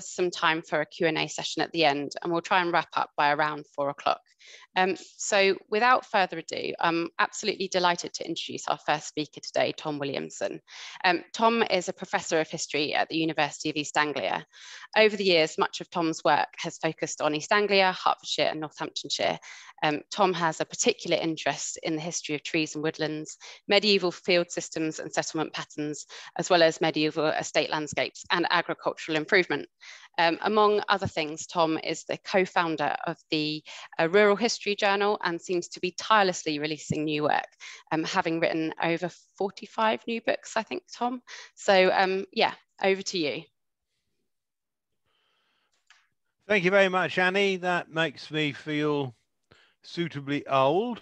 some time for a Q&A session at the end and we'll try and wrap up by around four o'clock. Um, so without further ado, I'm absolutely delighted to introduce our first speaker today, Tom Williamson. Um, Tom is a professor of history at the University of East Anglia. Over the years, much of Tom's work has focused on East Anglia, Hertfordshire and Northamptonshire. Um, Tom has a particular interest in the history of trees and woodlands, medieval field systems and settlement patterns, as well as medieval estate landscapes and agricultural improvement. Um, among other things, Tom is the co-founder of the uh, Rural History Journal and seems to be tirelessly releasing new work, um, having written over 45 new books, I think, Tom. So um, yeah, over to you. Thank you very much, Annie. That makes me feel suitably old.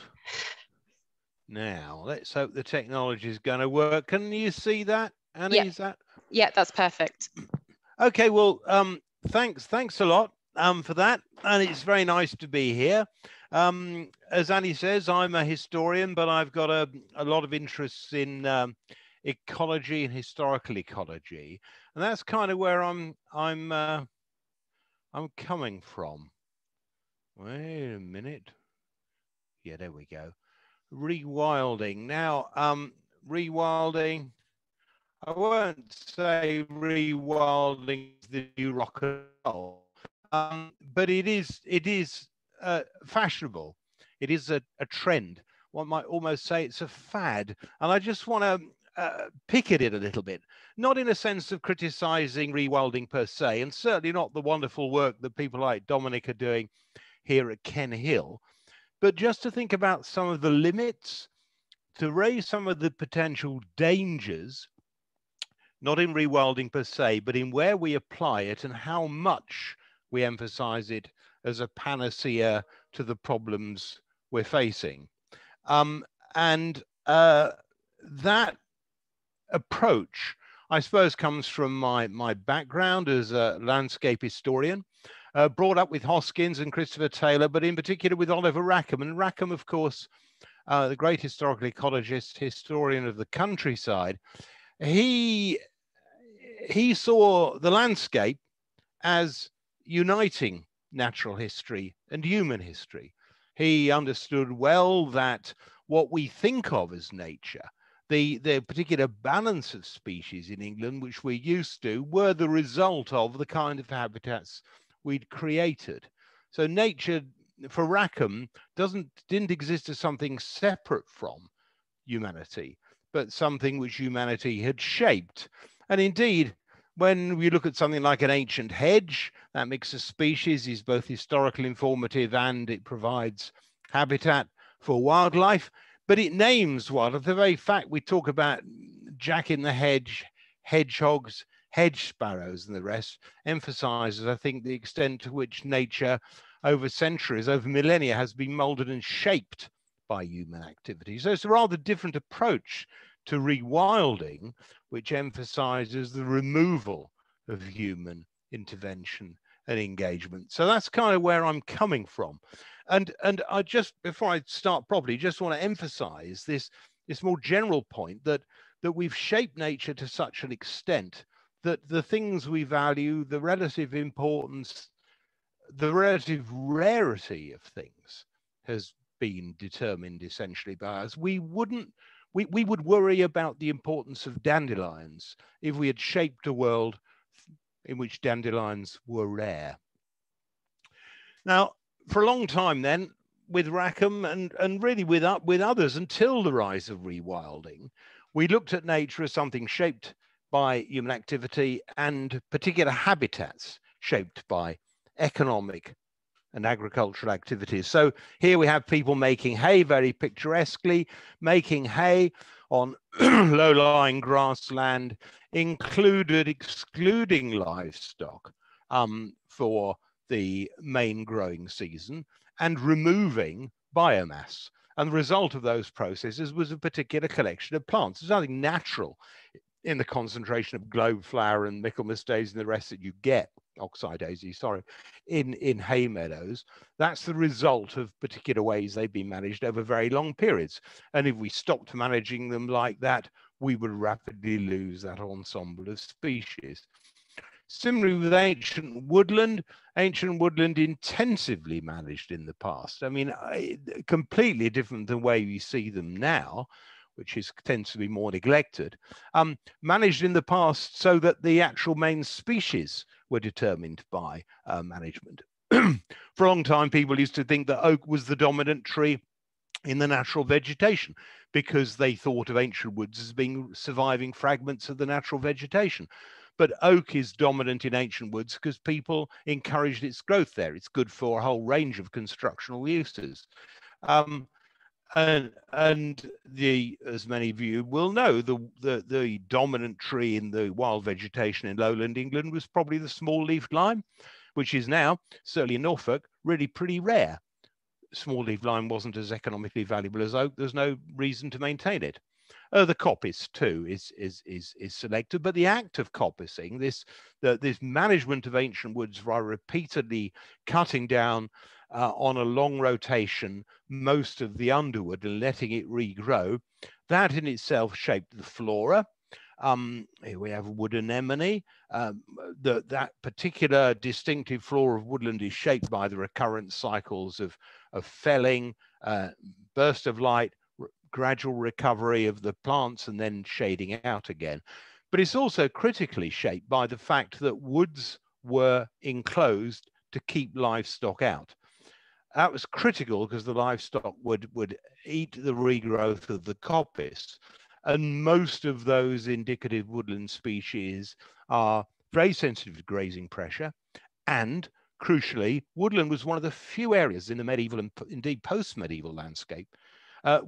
Now, let's hope the technology is going to work. Can you see that, Annie? Yeah. Is that? Yeah, that's perfect. Okay, well, um, thanks, thanks a lot um, for that, and it's very nice to be here. Um, as Annie says, I'm a historian, but I've got a, a lot of interests in um, ecology and historical ecology, and that's kind of where I'm I'm uh, I'm coming from. Wait a minute. Yeah, there we go. Rewilding. Now, um, rewilding I won't say rewilding the new rock and roll, um, but it is it is uh, fashionable. It is a, a trend. One might almost say it's a fad, and I just want to uh, pick at it a little bit, not in a sense of criticizing rewilding per se, and certainly not the wonderful work that people like Dominic are doing here at Ken Hill, but just to think about some of the limits, to raise some of the potential dangers not in rewilding per se, but in where we apply it and how much we emphasize it as a panacea to the problems we're facing. Um, and uh, that approach, I suppose, comes from my, my background as a landscape historian, uh, brought up with Hoskins and Christopher Taylor, but in particular with Oliver Rackham. And Rackham, of course, uh, the great historical ecologist, historian of the countryside, he he saw the landscape as uniting natural history and human history. He understood well that what we think of as nature, the, the particular balance of species in England, which we're used to, were the result of the kind of habitats we'd created. So nature, for Rackham, doesn't didn't exist as something separate from humanity, but something which humanity had shaped. And indeed, when we look at something like an ancient hedge, that mix of species is both historically informative and it provides habitat for wildlife, but it names wildlife. The very fact we talk about jack in the hedge, hedgehogs, hedge sparrows, and the rest emphasizes, I think, the extent to which nature over centuries, over millennia, has been molded and shaped by human activity. So it's a rather different approach to rewilding, which emphasizes the removal of human intervention and engagement. So that's kind of where I'm coming from. And, and I just, before I start properly, just want to emphasize this, this more general point that, that we've shaped nature to such an extent that the things we value, the relative importance, the relative rarity of things has been determined essentially by us. We wouldn't we, we would worry about the importance of dandelions if we had shaped a world in which dandelions were rare. Now, for a long time then, with Rackham and, and really with, uh, with others until the rise of rewilding, we looked at nature as something shaped by human activity and particular habitats shaped by economic and agricultural activities. So here we have people making hay very picturesquely, making hay on low-lying grassland, included excluding livestock um, for the main growing season and removing biomass. And the result of those processes was a particular collection of plants. There's nothing natural in the concentration of globe flower and Michaelmas daisy and the rest that you get oxeye daisy, sorry, in, in hay meadows, that's the result of particular ways they've been managed over very long periods. And if we stopped managing them like that, we would rapidly lose that ensemble of species. Similarly with ancient woodland, ancient woodland intensively managed in the past. I mean, completely different than the way we see them now, which is tends to be more neglected, um, managed in the past so that the actual main species were determined by uh, management. For a long time, people used to think that oak was the dominant tree in the natural vegetation because they thought of ancient woods as being surviving fragments of the natural vegetation. But oak is dominant in ancient woods because people encouraged its growth there. It's good for a whole range of constructional uses. Um, and and the as many of you will know the, the the dominant tree in the wild vegetation in lowland england was probably the small leafed lime which is now certainly in norfolk really pretty rare. Small leaf lime wasn't as economically valuable as oak. There's no reason to maintain it. Uh, the coppice too is is is is selected, but the act of coppicing, this the, this management of ancient woods by repeatedly cutting down uh, on a long rotation most of the underwood and letting it regrow, that in itself shaped the flora. Um, here we have wood anemone. Um, the, that particular distinctive flora of woodland is shaped by the recurrent cycles of, of felling, uh, burst of light, gradual recovery of the plants and then shading out again. But it's also critically shaped by the fact that woods were enclosed to keep livestock out. That was critical because the livestock would, would eat the regrowth of the coppice. And most of those indicative woodland species are very sensitive to grazing pressure. And crucially, woodland was one of the few areas in the medieval and indeed post medieval landscape uh,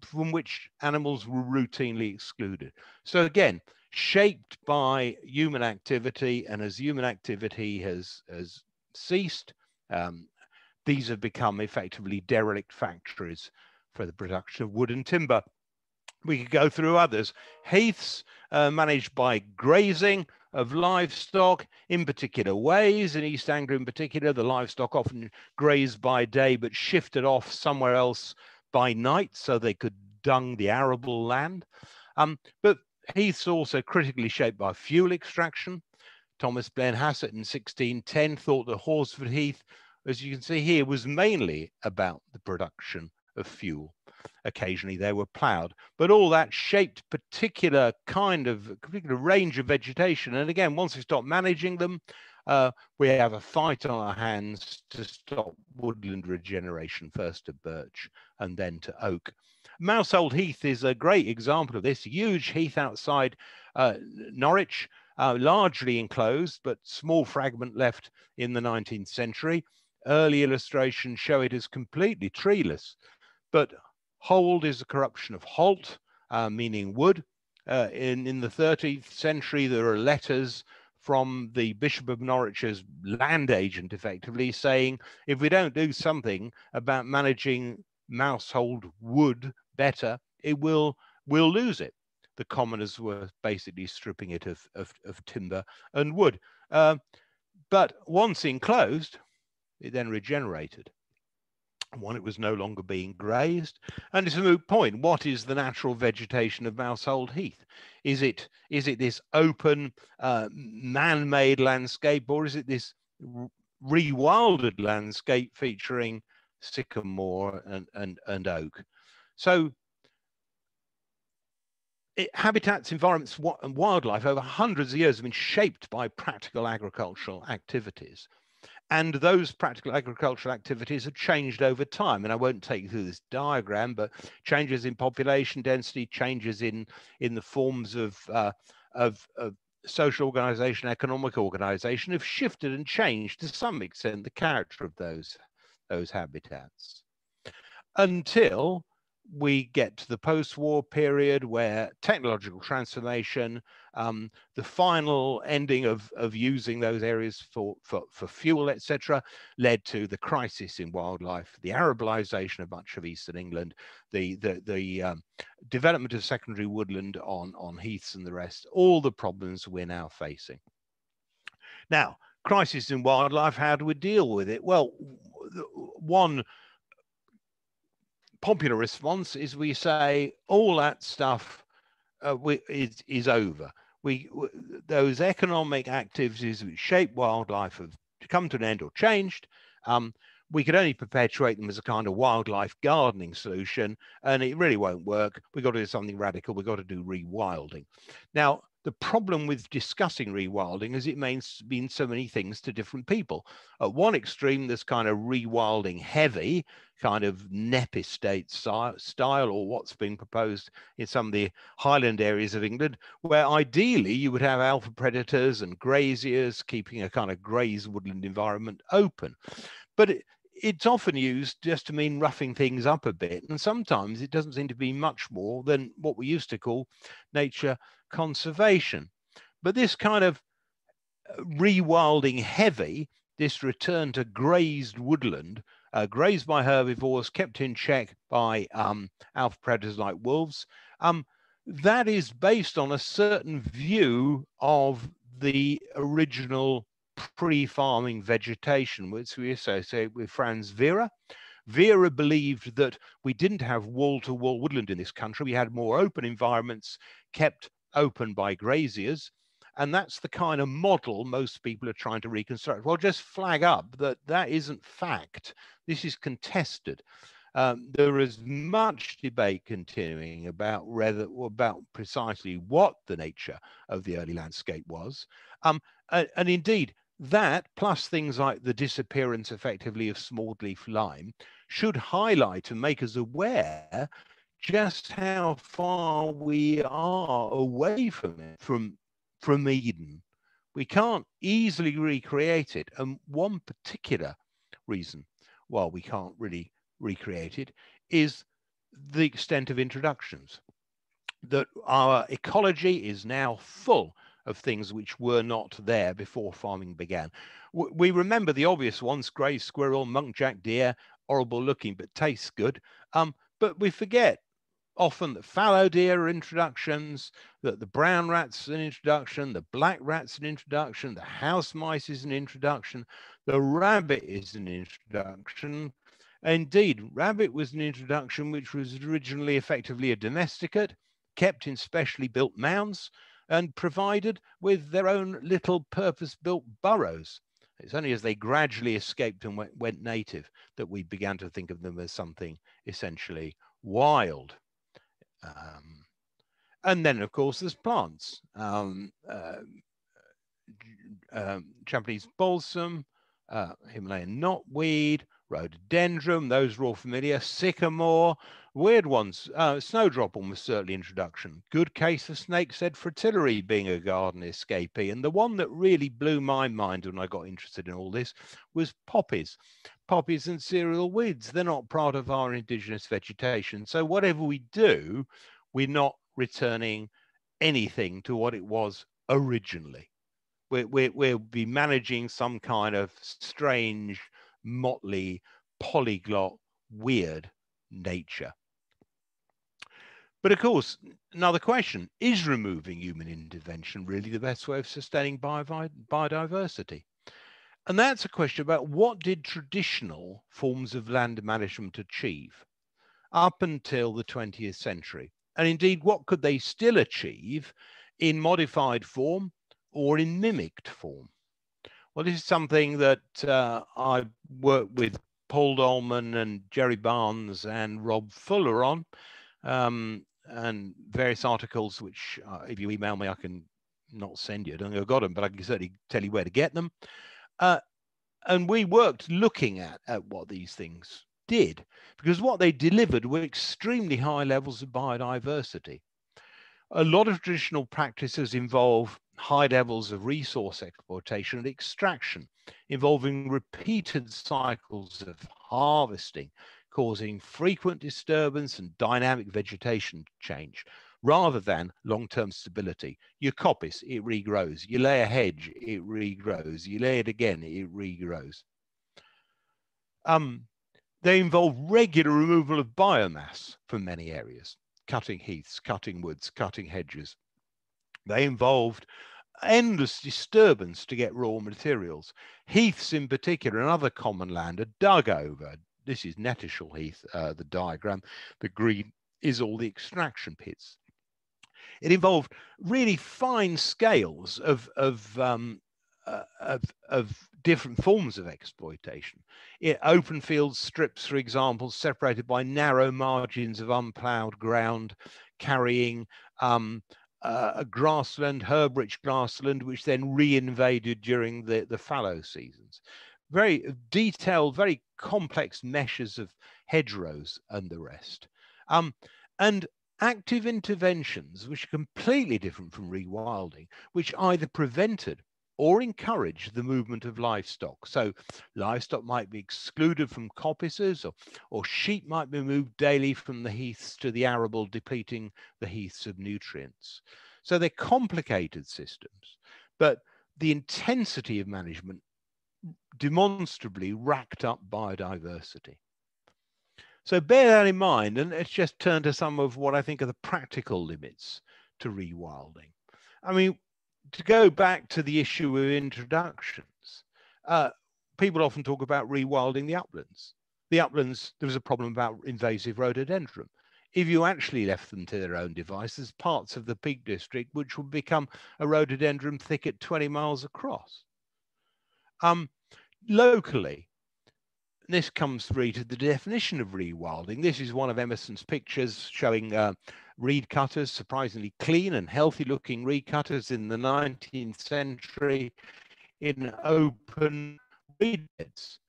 from which animals were routinely excluded. So again, shaped by human activity, and as human activity has, has ceased, um, these have become effectively derelict factories for the production of wood and timber. We could go through others. Heaths uh, managed by grazing of livestock in particular ways. In East Anglia in particular, the livestock often grazed by day but shifted off somewhere else by night so they could dung the arable land. Um, but heaths also critically shaped by fuel extraction. Thomas Blennerhassett in 1610 thought that Horsford Heath, as you can see here, was mainly about the production of fuel. Occasionally they were ploughed, but all that shaped particular kind of particular range of vegetation. And again, once we stop managing them, uh, we have a fight on our hands to stop woodland regeneration, first to birch and then to oak. Mousehold Heath is a great example of this. Huge heath outside uh, Norwich, uh, largely enclosed, but small fragment left in the 19th century. Early illustrations show it as completely treeless, but hold is a corruption of holt, uh, meaning wood. Uh, in, in the 13th century, there are letters from the Bishop of Norwich's land agent, effectively saying, if we don't do something about managing mousehold wood better, it will will lose it. The commoners were basically stripping it of, of, of timber and wood. Uh, but once enclosed, it then regenerated. One, it was no longer being grazed. And it's a moot point. What is the natural vegetation of Mousehold Heath? Is it is it this open, uh, man-made landscape, or is it this rewilded landscape featuring sycamore and, and, and oak? So it, habitats, environments, and wildlife over hundreds of years have been shaped by practical agricultural activities. And those practical agricultural activities have changed over time. And I won't take you through this diagram, but changes in population density, changes in, in the forms of, uh, of, of social organization, economic organization have shifted and changed to some extent the character of those, those habitats. Until we get to the post-war period where technological transformation, um, the final ending of, of using those areas for, for, for fuel, etc., led to the crisis in wildlife, the arabilization of much of eastern England, the, the, the um, development of secondary woodland on, on heaths and the rest, all the problems we're now facing. Now, crisis in wildlife, how do we deal with it? Well, one popular response is we say all that stuff uh, we, is, is over. we those economic activities which shape wildlife have come to an end or changed. Um, we could only perpetuate them as a kind of wildlife gardening solution, and it really won't work. We've got to do something radical. We've got to do rewilding. Now, the problem with discussing rewilding is it means means so many things to different people. At one extreme, there's kind of rewilding heavy, kind of Knepp estate style, or what's being proposed in some of the highland areas of England, where ideally you would have alpha predators and graziers keeping a kind of graze woodland environment open. But it, it's often used just to mean roughing things up a bit. And sometimes it doesn't seem to be much more than what we used to call nature conservation. But this kind of uh, rewilding heavy, this return to grazed woodland, uh, grazed by herbivores, kept in check by um, alpha predators like wolves, um, that is based on a certain view of the original pre-farming vegetation, which we associate with Frans Vera. Vera believed that we didn't have wall-to-wall woodland in this country. We had more open environments kept open by graziers. And that's the kind of model most people are trying to reconstruct. Well, just flag up that that isn't fact. This is contested. Um, there is much debate continuing about whether about precisely what the nature of the early landscape was. Um, and, and, indeed, that plus things like the disappearance effectively of small-leaf lime should highlight and make us aware just how far we are away from it, from, from Eden. We can't easily recreate it. And one particular reason why we can't really recreate it is the extent of introductions. That our ecology is now full of things which were not there before farming began. We remember the obvious ones, grey squirrel, muntjac deer, horrible looking, but tastes good. Um, but we forget often the fallow deer are introductions, that the brown rat's an introduction, the black rat's an introduction, the house mice is an introduction, the rabbit is an introduction. Indeed, rabbit was an introduction which was originally effectively a domesticate, kept in specially built mounds, and provided with their own little purpose-built burrows. It's only as they gradually escaped and went, went native that we began to think of them as something essentially wild. Um, and then, of course, there's plants. Um, uh, um, Japanese balsam, uh, Himalayan knotweed, rhododendron, those are all familiar, sycamore, weird ones. Uh, snowdrop almost certainly introduction. Good case for snake's-head fritillary being a garden escapee. And the one that really blew my mind when I got interested in all this was poppies poppies and cereal weeds. They're not part of our indigenous vegetation. So whatever we do, we're not returning anything to what it was originally. we we'll be managing some kind of strange, motley, polyglot, weird nature. But of course, another question, is removing human intervention really the best way of sustaining biodiversity? And that's a question about what did traditional forms of land management achieve up until the 20th century? And indeed, what could they still achieve in modified form or in mimicked form? Well, this is something that uh, I worked with Paul Dolman and Jerry Barnes and Rob Fuller on, um, and various articles which, uh, if you email me, I can not send you. I don't think I've got them, but I can certainly tell you where to get them. Uh, and we worked looking at, at what these things did, because what they delivered were extremely high levels of biodiversity. A lot of traditional practices involve high levels of resource exploitation and extraction, involving repeated cycles of harvesting, causing frequent disturbance and dynamic vegetation change, rather than long-term stability. You coppice, it regrows. You lay a hedge, it regrows. You lay it again, it regrows. Um, they involve regular removal of biomass from many areas, cutting heaths, cutting woods, cutting hedges. They involved endless disturbance to get raw materials. Heaths in particular, another common land, are dug over. This is Knettishall Heath, uh, the diagram. The green is all the extraction pits It involved really fine scales of, of, um, uh, of, of different forms of exploitation. It, open field strips, for example, separated by narrow margins of unplowed ground, carrying um, uh, a grassland, herb-rich grassland, which then re-invaded during the, the fallow seasons. Very detailed, very complex meshes of hedgerows and the rest. Um, and active interventions, which are completely different from rewilding, which either prevented or encourage the movement of livestock. So livestock might be excluded from coppices or, or sheep might be moved daily from the heaths to the arable, depleting the heaths of nutrients. So they're complicated systems, but the intensity of management demonstrably racked up biodiversity. So bear that in mind, and let's just turn to some of what I think are the practical limits to rewilding. I mean, to go back to the issue of introductions, uh, people often talk about rewilding the uplands. The uplands, there was a problem about invasive rhododendron. If you actually left them to their own devices, parts of the Peak District, which would become a rhododendron thicket 20 miles across. Um, locally, this comes through to the definition of rewilding. This is one of Emerson's pictures showing uh, reed cutters, surprisingly clean and healthy looking reed cutters in the 19th century in open reed beds.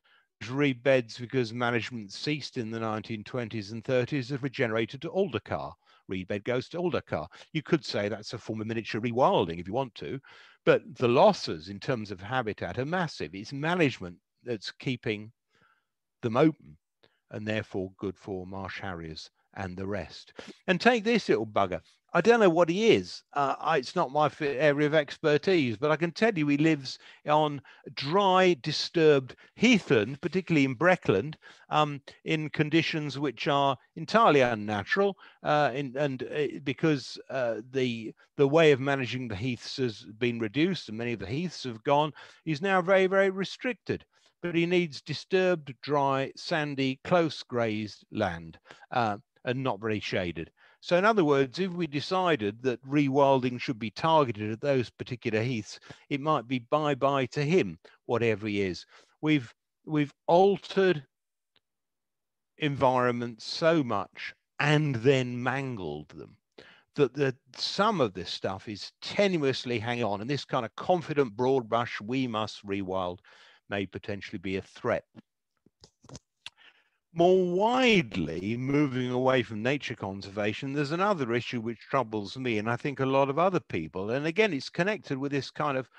Reed beds, because management ceased in the 1920s and 30s, have regenerated to alder carr. Reed bed goes to alder carr. You could say that's a form of miniature rewilding if you want to, but the losses in terms of habitat are massive. It's management that's keeping them open and therefore good for marsh harriers and the rest. And take this little bugger. I don't know what he is. Uh, I, it's not my area of expertise, but I can tell you he lives on dry, disturbed heathland, particularly in Breckland, um, in conditions which are entirely unnatural. Uh, in, and uh, because uh, the the way of managing the heaths has been reduced, and many of the heaths have gone, he's now very, very restricted but he needs disturbed, dry, sandy, close grazed land uh, and not very shaded. So in other words, if we decided that rewilding should be targeted at those particular heaths, it might be bye-bye to him, whatever he is. We've, we've altered environments so much and then mangled them that the some of this stuff is tenuously hanging on and this kind of confident broad brush we must rewild may potentially be a threat. More widely, moving away from nature conservation, there's another issue which troubles me and I think a lot of other people. And again, it's connected with this kind of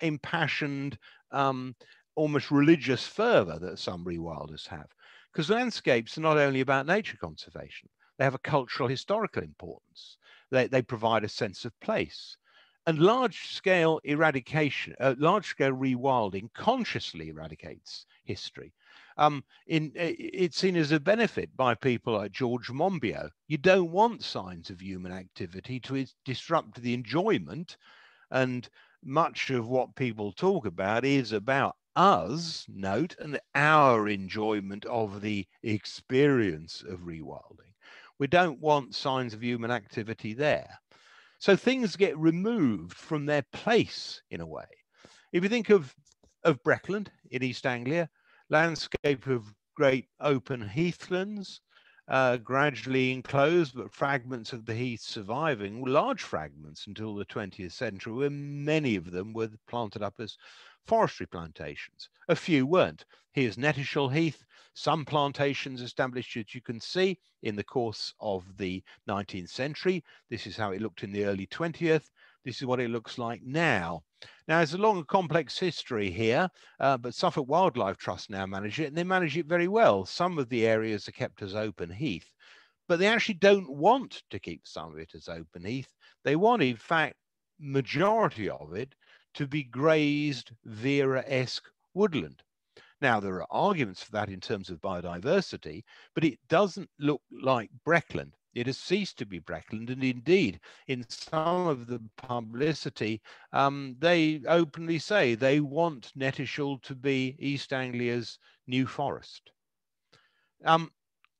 impassioned, um, almost religious fervor that some rewilders have. Because landscapes are not only about nature conservation, they have a cultural historical importance. They, they provide a sense of place. And large scale eradication, uh, large scale rewilding consciously eradicates history. Um, in, it's seen as a benefit by people like George Monbiot. You don't want signs of human activity to disrupt the enjoyment. And much of what people talk about is about us, note, and our enjoyment of the experience of rewilding. We don't want signs of human activity there. So things get removed from their place in a way. If you think of, of Breckland in East Anglia, landscape of great open heathlands, uh, gradually enclosed, but fragments of the heath surviving, large fragments until the 20th century, where many of them were planted up as forestry plantations. A few weren't. Here's Knettishall Heath, some plantations established, as you can see, in the course of the 19th century. This is how it looked in the early 20th. This is what it looks like now. Now, there's a long complex history here, uh, but Suffolk Wildlife Trust now manage it, and they manage it very well. Some of the areas are kept as open heath, but they actually don't want to keep some of it as open heath. They want, in fact, majority of it to be grazed Vera-esque woodland. Now, there are arguments for that in terms of biodiversity, but it doesn't look like Breckland. It has ceased to be Breckland, and indeed, in some of the publicity, um, they openly say they want Knettishall to be East Anglia's new forest. Um,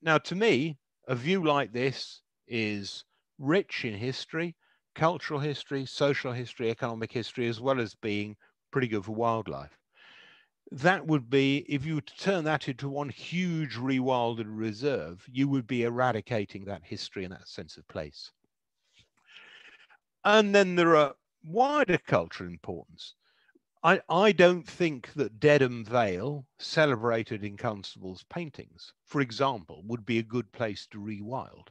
now, to me, a view like this is rich in history, cultural history, social history, economic history, as well as being pretty good for wildlife. That would be, if you were to turn that into one huge rewilded reserve, you would be eradicating that history and that sense of place. And then there are wider cultural importance. I, I don't think that Dedham Vale, celebrated in Constable's paintings, for example, would be a good place to rewild.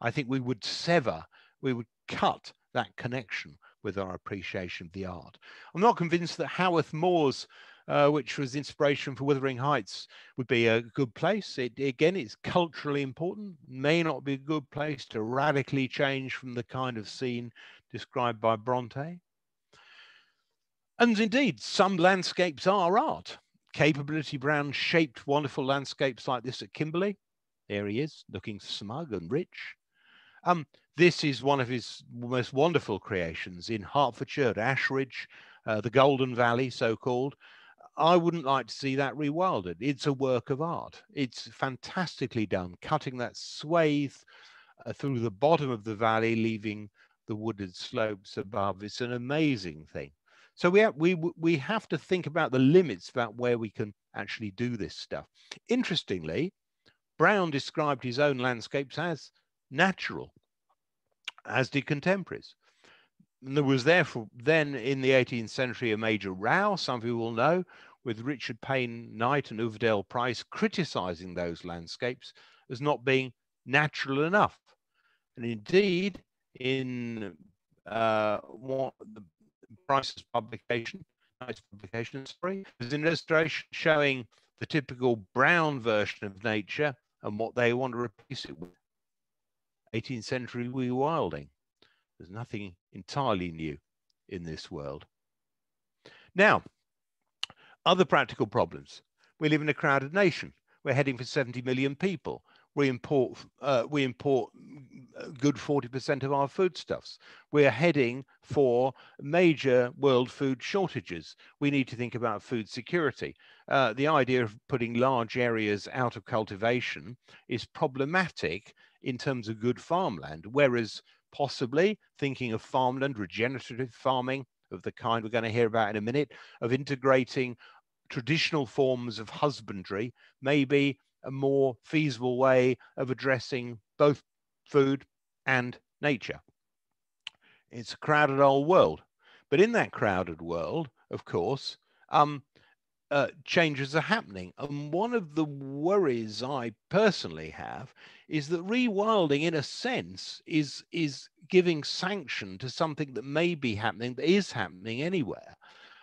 I think we would sever, we would cut that connection with our appreciation of the art. I'm not convinced that Haworth Moors, uh, which was inspiration for Wuthering Heights, would be a good place. It, again, it's culturally important, may not be a good place to radically change from the kind of scene described by Bronte. And indeed, some landscapes are art. Capability Brown shaped wonderful landscapes like this at Kimberley. There he is, looking smug and rich. Um, this is one of his most wonderful creations in Hertfordshire at Ashridge, uh, the Golden Valley, so called. I wouldn't like to see that rewilded. It's a work of art. It's fantastically done, cutting that swathe uh, through the bottom of the valley, leaving the wooded slopes above. It's an amazing thing. So we have, we we have to think about the limits about where we can actually do this stuff. Interestingly, Brown described his own landscapes as natural, as did contemporaries. There was therefore then in the 18th century a major row, some of you will know, with Richard Payne Knight and Uvedale Price criticizing those landscapes as not being natural enough. And indeed, in uh, what the Price's publication, Knight's publication, sorry, is an illustration showing the typical brown version of nature and what they want to replace it with. 18th century rewilding. There's nothing entirely new in this world. Now, other practical problems. We live in a crowded nation. We're heading for 70 million people we import uh, we import good 40% of our foodstuffs. We're heading for major world food shortages. We need to think about food security. Uh, the idea of putting large areas out of cultivation is problematic in terms of good farmland, whereas possibly thinking of farmland, regenerative farming of the kind we're going to hear about in a minute, of integrating traditional forms of husbandry, maybe a more feasible way of addressing both food and nature. It's a crowded old world. But in that crowded world, of course, um, uh, changes are happening. And one of the worries I personally have is that rewilding, in a sense, is, is giving sanction to something that may be happening, that is happening anywhere,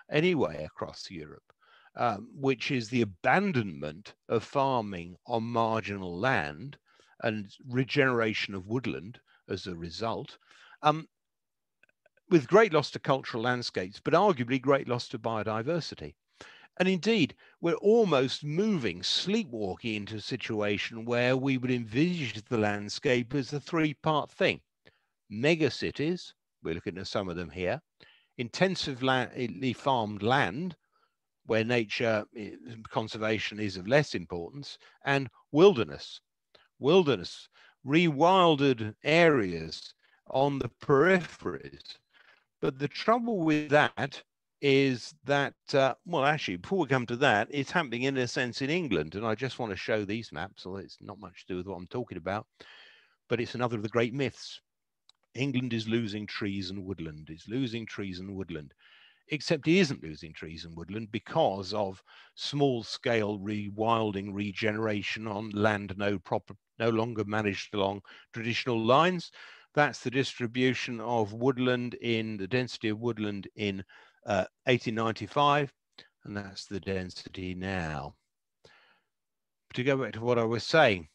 anyway across Europe um, which is the abandonment of farming on marginal land and regeneration of woodland as a result, um, with great loss to cultural landscapes, but arguably great loss to biodiversity. And indeed, we're almost moving, sleepwalking into a situation where we would envisage the landscape as a three part thing. Mega cities, we're looking at some of them here, intensively farmed land, where nature conservation is of less importance, and wilderness. Wilderness, rewilded areas on the peripheries. But the trouble with that is that, uh, well, actually, before we come to that, it's happening in a sense in England. And I just want to show these maps, although it's not much to do with what I'm talking about, but it's another of the great myths. England is losing trees and woodland, is losing trees and woodland except he isn't losing trees and woodland because of small scale rewilding regeneration on land no proper no longer managed along traditional lines that's the distribution of woodland in the density of woodland in uh, 1895 and that's the density now to go back to what i was saying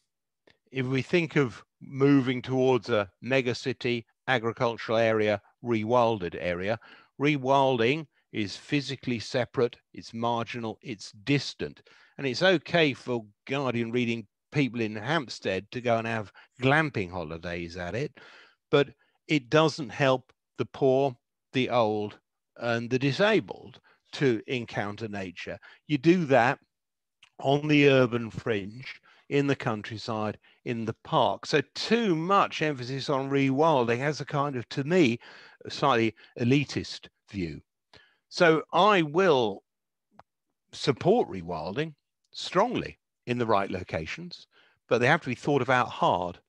if we think of moving towards a megacity agricultural area rewilded area Rewilding is physically separate, it's marginal, it's distant. And it's okay for Guardian reading people in Hampstead to go and have glamping holidays at it, but it doesn't help the poor, the old, and the disabled to encounter nature. You do that on the urban fringe. in the countryside, in the park. So too much emphasis on rewilding has a kind of, to me, slightly elitist view. So I will support rewilding strongly in the right locations, but they have to be thought about hard.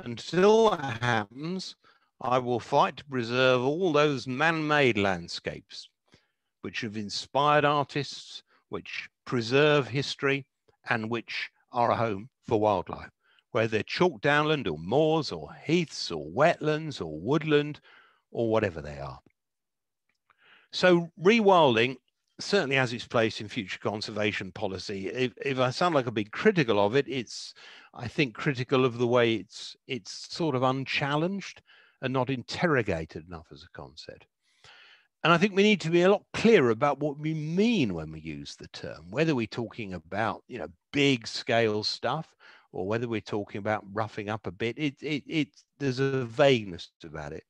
Until that happens, I will fight to preserve all those man-made landscapes which have inspired artists, which preserve history, and which are a home for wildlife, whether chalk downland or moors or heaths or wetlands or woodland or whatever they are. So rewilding certainly has its place in future conservation policy. If, if I sound like a big critical of it, it's I think critical of the way it's it's sort of unchallenged and not interrogated enough as a concept. And I think we need to be a lot clearer about what we mean when we use the term, whether we're talking about, you know, big scale stuff or whether we're talking about roughing up a bit. It, it, it, there's a vagueness about it.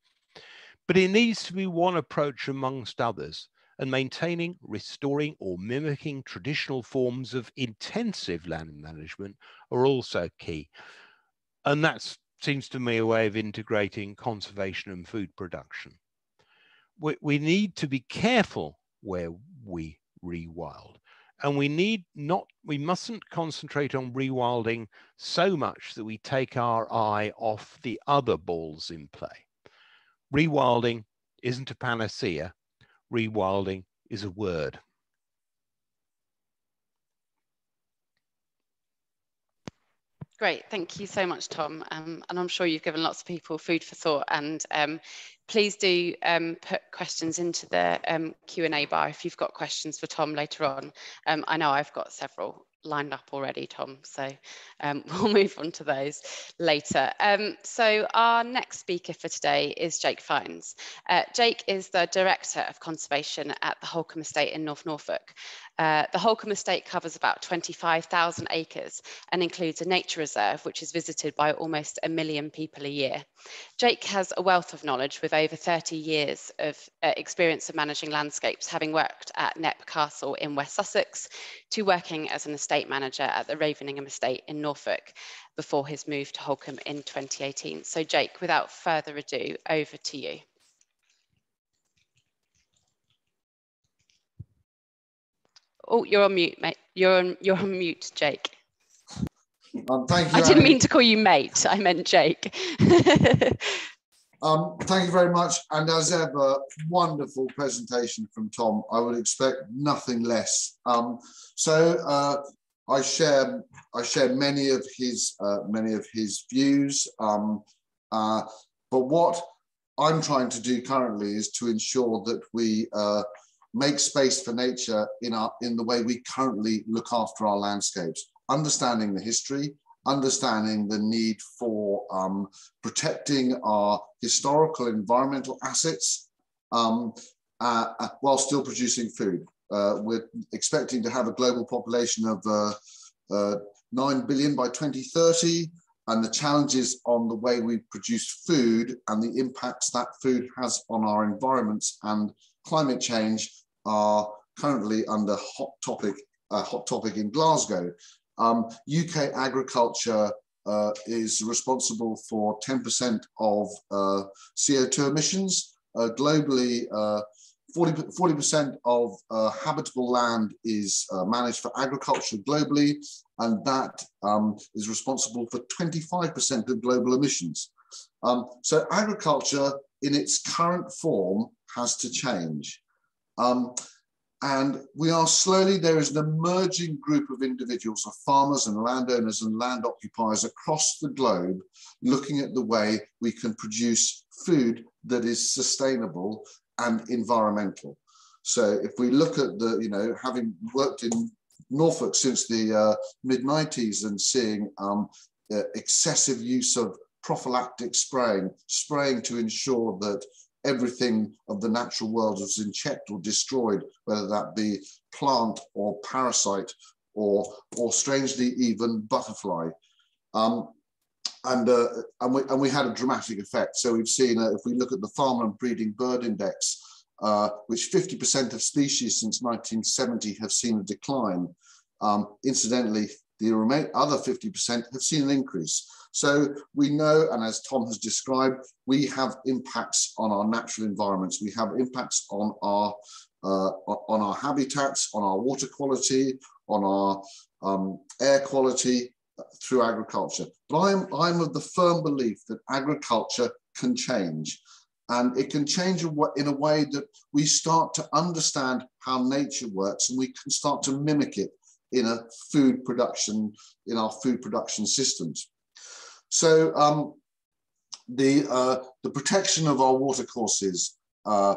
But it needs to be one approach amongst others and maintaining, restoring or mimicking traditional forms of intensive land management are also key. And that seems to me a way of integrating conservation and food production we, we need to be careful where we rewild. And we need not, we mustn't concentrate on rewilding so much that we take our eye off the other balls in play. Rewilding isn't a panacea. Rewilding is a word. Great, thank you so much, Tom. Um, and I'm sure you've given lots of people food for thought. And um, please do um, put questions into the um, Q&A bar if you've got questions for Tom later on. Um, I know I've got several lined up already, Tom, so um, we'll move on to those later. so our next speaker for today is Jake Fiennes. Uh, Jake is the Director of Conservation at the Holkham Estate in North Norfolk. Uh, the Holkham Estate covers about 25,000 acres and includes a nature reserve, which is visited by almost a million people a year. Jake has a wealth of knowledge with over 30 years of uh, experience of managing landscapes, having worked at Knepp Castle in West Sussex to working as an estate manager at the Raveningham Estate in Norfolk before his move to Holkham in 2018. So Jake, without further ado, over to you. Oh, you're on mute, mate. You're on, you're on mute, Jake. Um, thank you. I didn't Annie. mean to call you mate. I meant Jake. um, thank you very much. And as ever, wonderful presentation from Tom. I would expect nothing less. Um, so uh, I share I share many of his uh, many of his views. Um, uh, but what I'm trying to do currently is to ensure that we uh, make space for nature in our in the way we currently look after our landscapes understanding the history understanding the need for um, protecting our historical environmental assets um, uh, uh, while still producing food. Uh, we're expecting to have a global population of uh, uh 9 billion by 2030 and the challenges on the way we produce food and the impacts that food has on our environments and climate change are currently under hot topic, uh, hot topic in Glasgow. Um, UK agriculture uh, is responsible for 10% of uh, CO2 emissions. Globally, 40, uh, percent of uh, habitable land is managed for agriculture globally, and that um, is responsible for 25% of global emissions. Um, so agriculture in its current form has to change. Um, and we are slowly, there is an emerging group of individuals, of farmers and landowners and land occupiers across the globe, looking at the way we can produce food that is sustainable and environmental. So if we look at the, you know, having worked in Norfolk since the uh, mid 90s and seeing um, uh, excessive use of prophylactic spraying, spraying to ensure that everything of the natural world was checked or destroyed, whether that be plant or parasite or, or strangely even butterfly. Um, and, uh, and, we, and we had a dramatic effect. So we've seen, uh, if we look at the Farmland Breeding Bird Index, uh, which 50% of species since 1970 have seen a decline. Um, incidentally, the other 50% have seen an increase. So we know, and as Tom has described, we have impacts on our natural environments. We have impacts on our uh, on our habitats, on our water quality, on our um, air quality through agriculture. But I'm, I'm of the firm belief that agriculture can change. And it can change in a way that we start to understand how nature works and we can start to mimic it in a food production, in our food production systems. So um, the, uh, the protection of our watercourses, uh,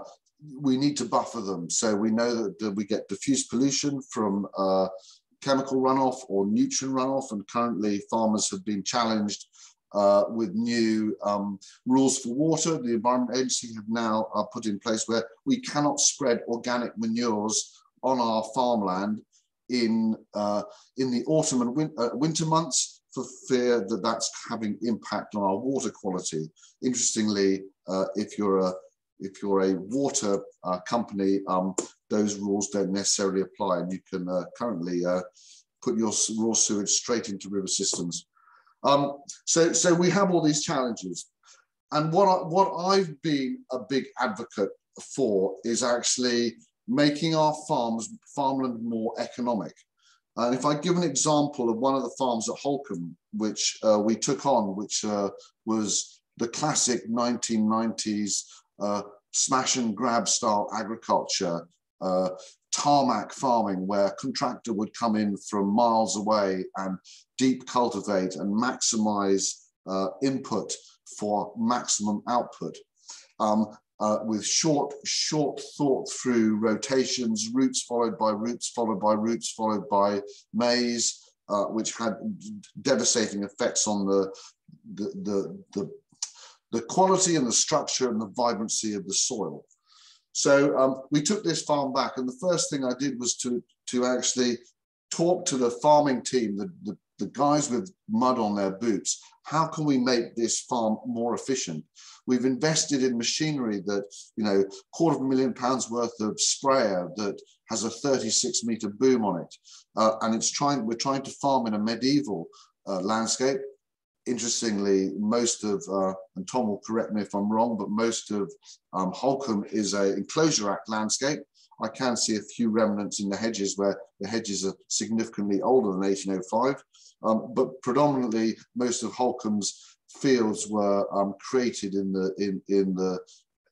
we need to buffer them. So we know that, we get diffuse pollution from uh, chemical runoff or nutrient runoff, and currently farmers have been challenged uh, with new um, rules for water. The Environment Agency have now uh, put in place where we cannot spread organic manures on our farmland in, uh, in the autumn and win uh, winter months for fear that that's having impact on our water quality. Interestingly, uh, if you're a if you're a water uh, company, um, those rules don't necessarily apply, and you can currently put your raw sewage straight into river systems. Um, so, so we have all these challenges. And what, I, what I've been a big advocate for is actually making our farms, farmland more economic. And if I give an example of one of the farms at Holkham, which uh, we took on, which uh, was the classic 1990s uh, smash and grab style agriculture, uh, tarmac farming where a contractor would come in from miles away and deep cultivate and maximize uh, input for maximum output. Um, uh, with short, short thought through rotations, roots followed by roots, followed by roots, followed by maize, uh, which had devastating effects on the, the, the, the, the quality and the structure and the vibrancy of the soil. So um, we took this farm back, and the first thing I did was to to actually talk to the farming team, the, the, the guys with mud on their boots. How can we make this farm more efficient? We've invested in machinery that, you know, quarter of a million pounds worth of sprayer that has a 36 meter boom on it. Uh, and it's trying, we're trying to farm in a medieval uh, landscape interestingly, most of, uh, and Tom will correct me if I'm wrong, but most of um, is a enclosure act landscape. I can see a few remnants in the hedges where the hedges are significantly older than 1805, um, but predominantly most of Holkham's fields were um, created in the in in the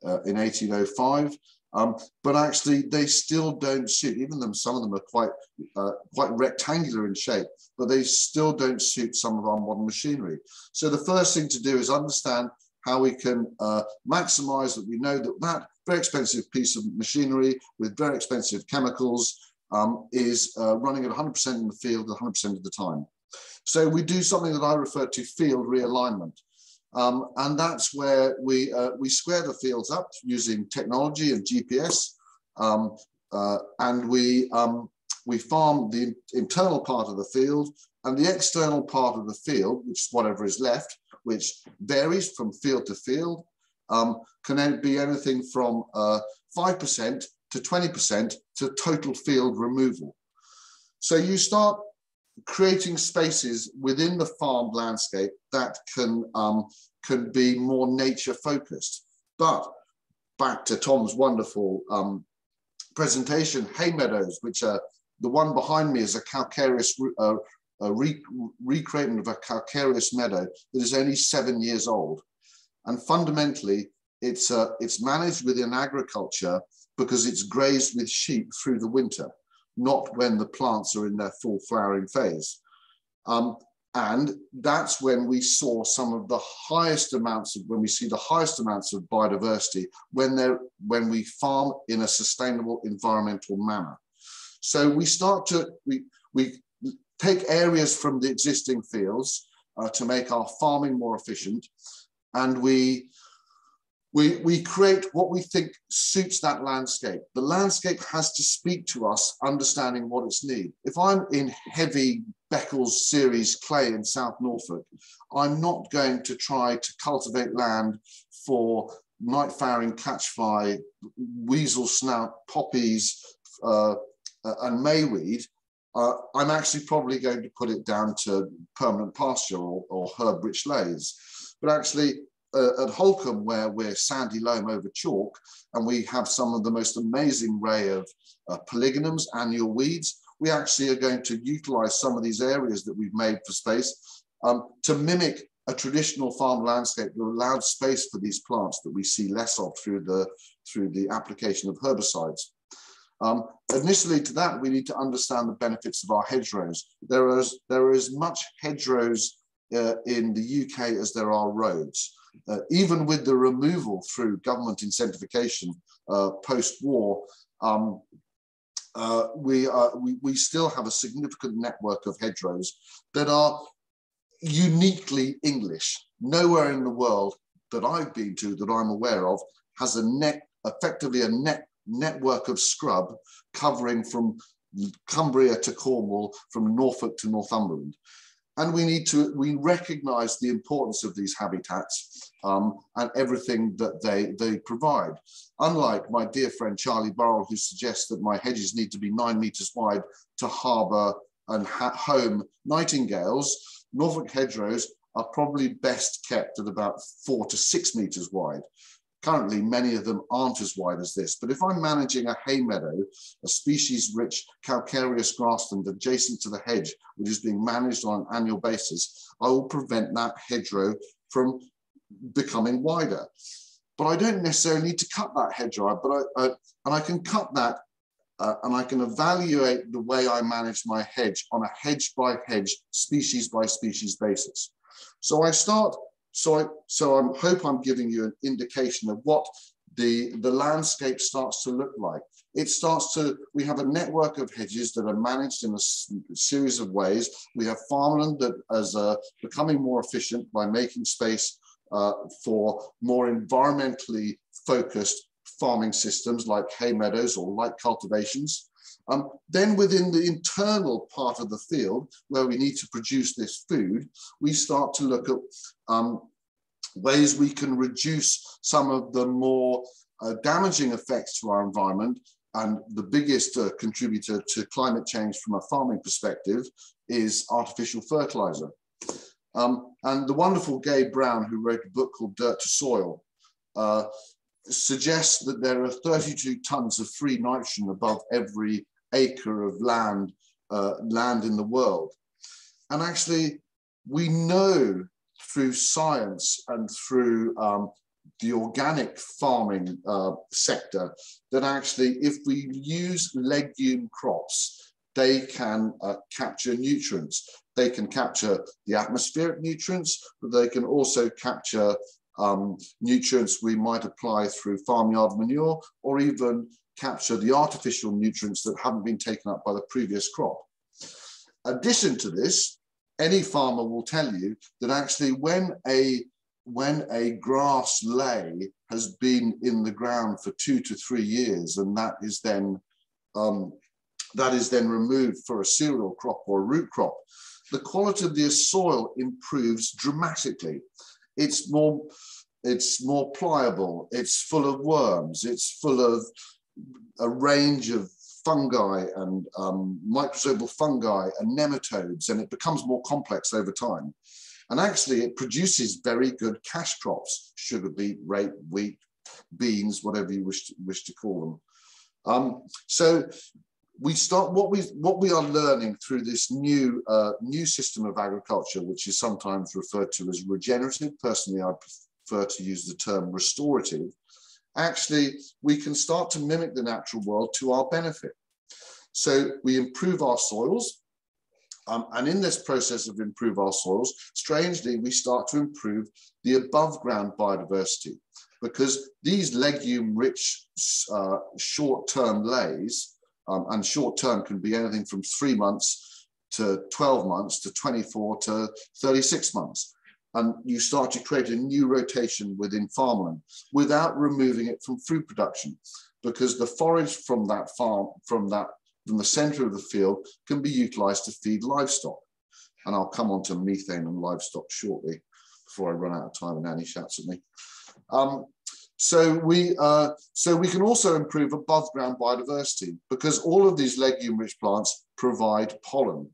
uh, in 1805. Um, but actually, they still don't suit. Even them, some of them are quite uh, quite rectangular in shape, but they still don't suit some of our modern machinery. So the first thing to do is understand how we can uh, maximize that. We know that that very expensive piece of machinery with very expensive chemicals um, is uh, running at 100% in the field 100% of the time. So we do something that I refer to field realignment. Um, and that's where we, uh, we square the fields up using technology and GPS. Um, uh, and we, um, we farm the internal part of the field and the external part of the field, which is whatever is left, which varies from field to field, um, can be anything from 5% uh, to 20% to total field removal. So you start creating spaces within the farmed landscape that can, um, can be more nature focused. But back to Tom's wonderful um, presentation, hay meadows, which are the one behind me is a calcareous uh, a re recreation of a calcareous meadow that is only seven years old. And fundamentally, it's, uh, it's managed within agriculture because it's grazed with sheep through the winter not when the plants are in their full flowering phase. Um, and that's when we saw some of the highest amounts of, when we see the highest amounts of biodiversity when they're, when we farm in a sustainable environmental manner. So we start to, we, we take areas from the existing fields uh, to make our farming more efficient. And we we, we create what we think suits that landscape. The landscape has to speak to us, understanding what its need. If I'm in heavy Beccles series clay in South Norfolk, I'm not going to try to cultivate land for night flowering catchfly, weasel snout, poppies, uh, and mayweed uh, I'm actually probably going to put it down to permanent pasture or, or herb-rich leys. But actually, uh, at Holkham, where we're sandy loam over chalk, and we have some of the most amazing array of uh, polygonums, annual weeds, we actually are going to utilize some of these areas that we've made for space um, to mimic a traditional farm landscape that allowed space for these plants that we see less of through the, through the application of herbicides. Um, initially to that, we need to understand the benefits of our hedgerows. There is, there is much hedgerows uh, in the UK as there are roads. Uh, even with the removal through government incentivification uh, post-war, um, uh, we, we, we still have a significant network of hedgerows that are uniquely English. Nowhere in the world that I've been to that I'm aware of has a net, effectively a net network of scrub covering from Cumbria to Cornwall, from Norfolk to Northumberland. And we need to, we recognize the importance of these habitats um, and everything that they, they provide. Unlike my dear friend Charlie Burrell, who suggests that my hedges need to be nine meters wide to harbor and home nightingales, Norfolk hedgerows are probably best kept at about four to six meters wide. Currently, many of them aren't as wide as this, but if I'm managing a hay meadow, a species-rich calcareous grassland adjacent to the hedge, which is being managed on an annual basis, I will prevent that hedgerow from becoming wider. But I don't necessarily need to cut that hedgerow, but I, and I can cut that uh, and I can evaluate the way I manage my hedge on a hedge by hedge, species by species basis. So I start so I so I hope I'm giving you an indication of what the, the landscape starts to look like. It starts to, we have a network of hedges that are managed in a series of ways. We have farmland that is uh, becoming more efficient by making space uh, for more environmentally focused farming systems like hay meadows or light cultivations. Um, then within the internal part of the field where we need to produce this food, we start to look at um, ways we can reduce some of the more uh, damaging effects to our environment. And the biggest uh, contributor to climate change from a farming perspective is artificial fertilizer. Um, and the wonderful Gabe Brown, who wrote a book called Dirt to Soil, uh, suggests that there are 32 tons of free nitrogen above every acre of land, uh, land in the world. And actually, we know through science and through um, the organic farming uh, sector that actually, if we use legume crops, they can uh, capture nutrients. They can capture the atmospheric nutrients, but they can also capture um, nutrients we might apply through farmyard manure or even capture the artificial nutrients that haven't been taken up by the previous crop. Addition to this, any farmer will tell you that actually when a when a grass ley has been in the ground for two to three years and that is then um, that is then removed for a cereal crop or a root crop, the quality of the soil improves dramatically. It's more it's more pliable, it's full of worms, it's full of a range of fungi and um, fungi and nematodes, and it becomes more complex over time. And actually, it produces very good cash crops, sugar beet, rape, wheat, beans, whatever you wish to, wish to call them. Um, so we start what we what we are learning through this new uh, new system of agriculture, which is sometimes referred to as regenerative. Personally, I prefer to use the term restorative, actually we can start to mimic the natural world to our benefit. So we improve our soils, um, and in this process of improve our soils, strangely, we start to improve the above ground biodiversity because these legume rich uh, short term leys, um, and short term can be anything from three months to 12 months to 24 to 36 months and you start to create a new rotation within farmland without removing it from food production because the forage from that farm from that from the center of the field can be utilized to feed livestock. And i'll come on to methane and livestock shortly before i run out of time and annie shouts at me. Um, So we, uh, so we can also improve above ground biodiversity because all of these legume rich plants provide pollen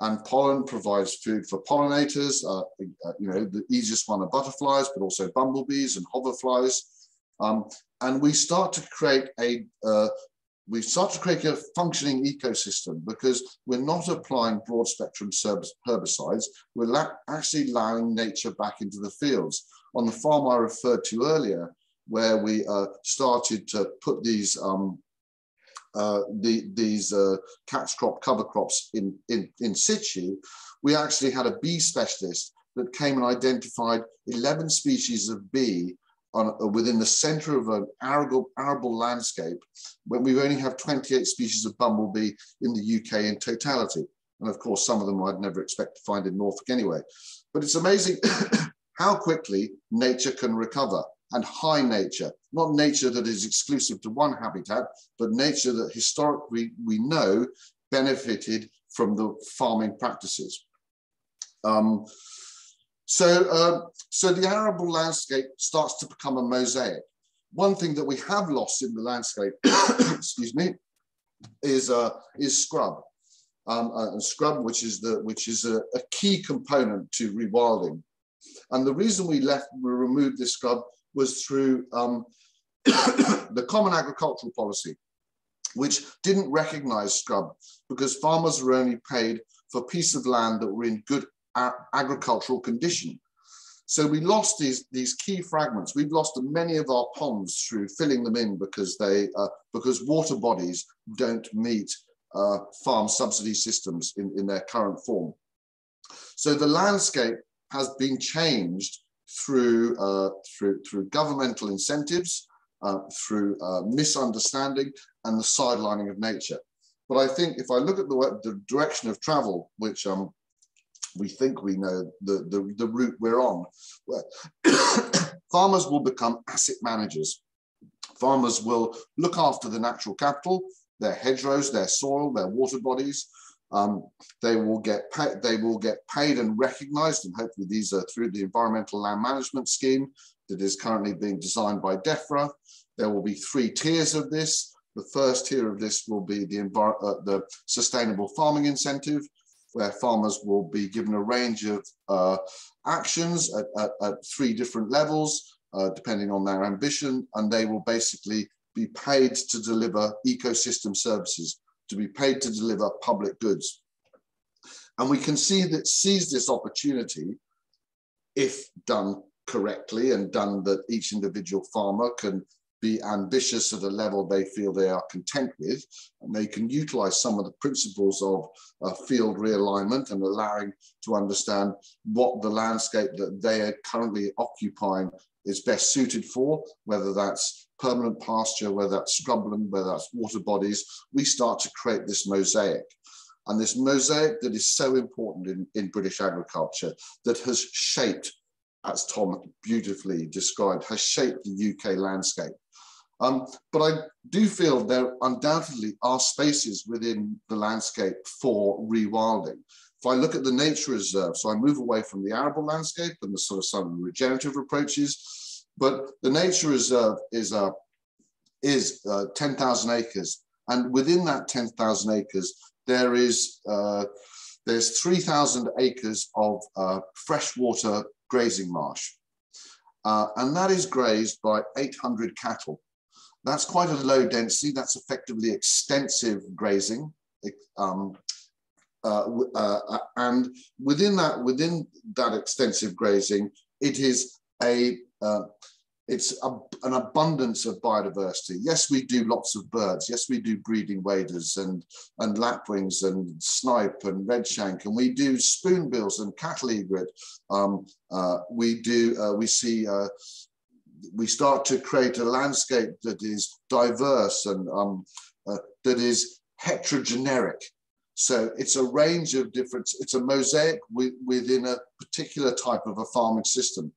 and pollen provides food for pollinators, uh, uh, you know, the easiest one are butterflies, but also bumblebees and hoverflies. Um, and we start to create a, uh, we start to create a functioning ecosystem because we're not applying broad spectrum herbicides, we're actually allowing nature back into the fields. On the farm I referred to earlier, where we uh, started to put these um, uh, the, these uh, catch crop cover crops in, in, in situ, we actually had a bee specialist that came and identified 11 species of bee on, uh, within the center of an arable, arable landscape when we only have 28 species of bumblebee in the UK in totality. And of course, some of them I'd never expect to find in Norfolk anyway. But it's amazing how quickly nature can recover and high nature, not nature that is exclusive to one habitat, but nature that historically we know benefited from the farming practices. Um, so, uh, so the arable landscape starts to become a mosaic. One thing that we have lost in the landscape, excuse me, is uh, is scrub. Um, uh, and scrub, which is the which is a, a, key component to rewilding. And the reason we left, we removed this scrub was through um, the Common Agricultural Policy, which didn't recognize scrub because farmers were only paid for piece of land that were in good agricultural condition. So we lost these, these key fragments. We've lost many of our ponds through filling them in because they uh, because water bodies don't meet uh, farm subsidy systems in, in their current form. So the landscape has been changed through, uh, through, through governmental incentives, uh, through uh, misunderstanding and the sidelining of nature. But I think if I look at the, the direction of travel, which um, we think we know the, the, the route we're on, farmers will become asset managers. Farmers will look after the natural capital, their hedgerows, their soil, their water bodies, um, they will get paid, they will get paid and recognized, and hopefully these are through the environmental land management scheme that is currently being designed by DEFRA. There will be three tiers of this. The first tier of this will be the, uh, the sustainable farming incentive, where farmers will be given a range of uh, actions at, at, at, three different levels, uh, depending on their ambition, and they will basically be paid to deliver ecosystem services to be paid to deliver public goods. And we can see that seize this opportunity if done correctly and done that each individual farmer can be ambitious at a level they feel they are content with, and they can utilize some of the principles of uh, field realignment and allowing to understand what the landscape that they are currently occupying is best suited for, whether that's permanent pasture, whether that's scrubland, whether that's water bodies, we start to create this mosaic. And this mosaic that is so important in, in British agriculture that has shaped, as Tom beautifully described, has shaped the UK landscape. Um, but I do feel there undoubtedly are spaces within the landscape for rewilding. If I look at the nature reserve, so I move away from the arable landscape and the sort of some regenerative approaches but the nature reserve is uh, is uh, 10,000 acres, and within that 10,000 acres, there is uh, there's 3,000 acres of uh, freshwater grazing marsh, uh, and that is grazed by 800 cattle. That's quite a low density. That's effectively extensive grazing. Um, and within that, within that extensive grazing, it is a uh, it's a, an abundance of biodiversity. Yes, we do lots of birds. Yes, we do breeding waders and, and lapwings and snipe and redshank, and we do spoonbills and cattle egret. Um, uh, we do, uh, we see, uh, we start to create a landscape that is diverse and um, uh, that is heterogeneric. So it's a range of different, it's a mosaic within a particular type of a farming system.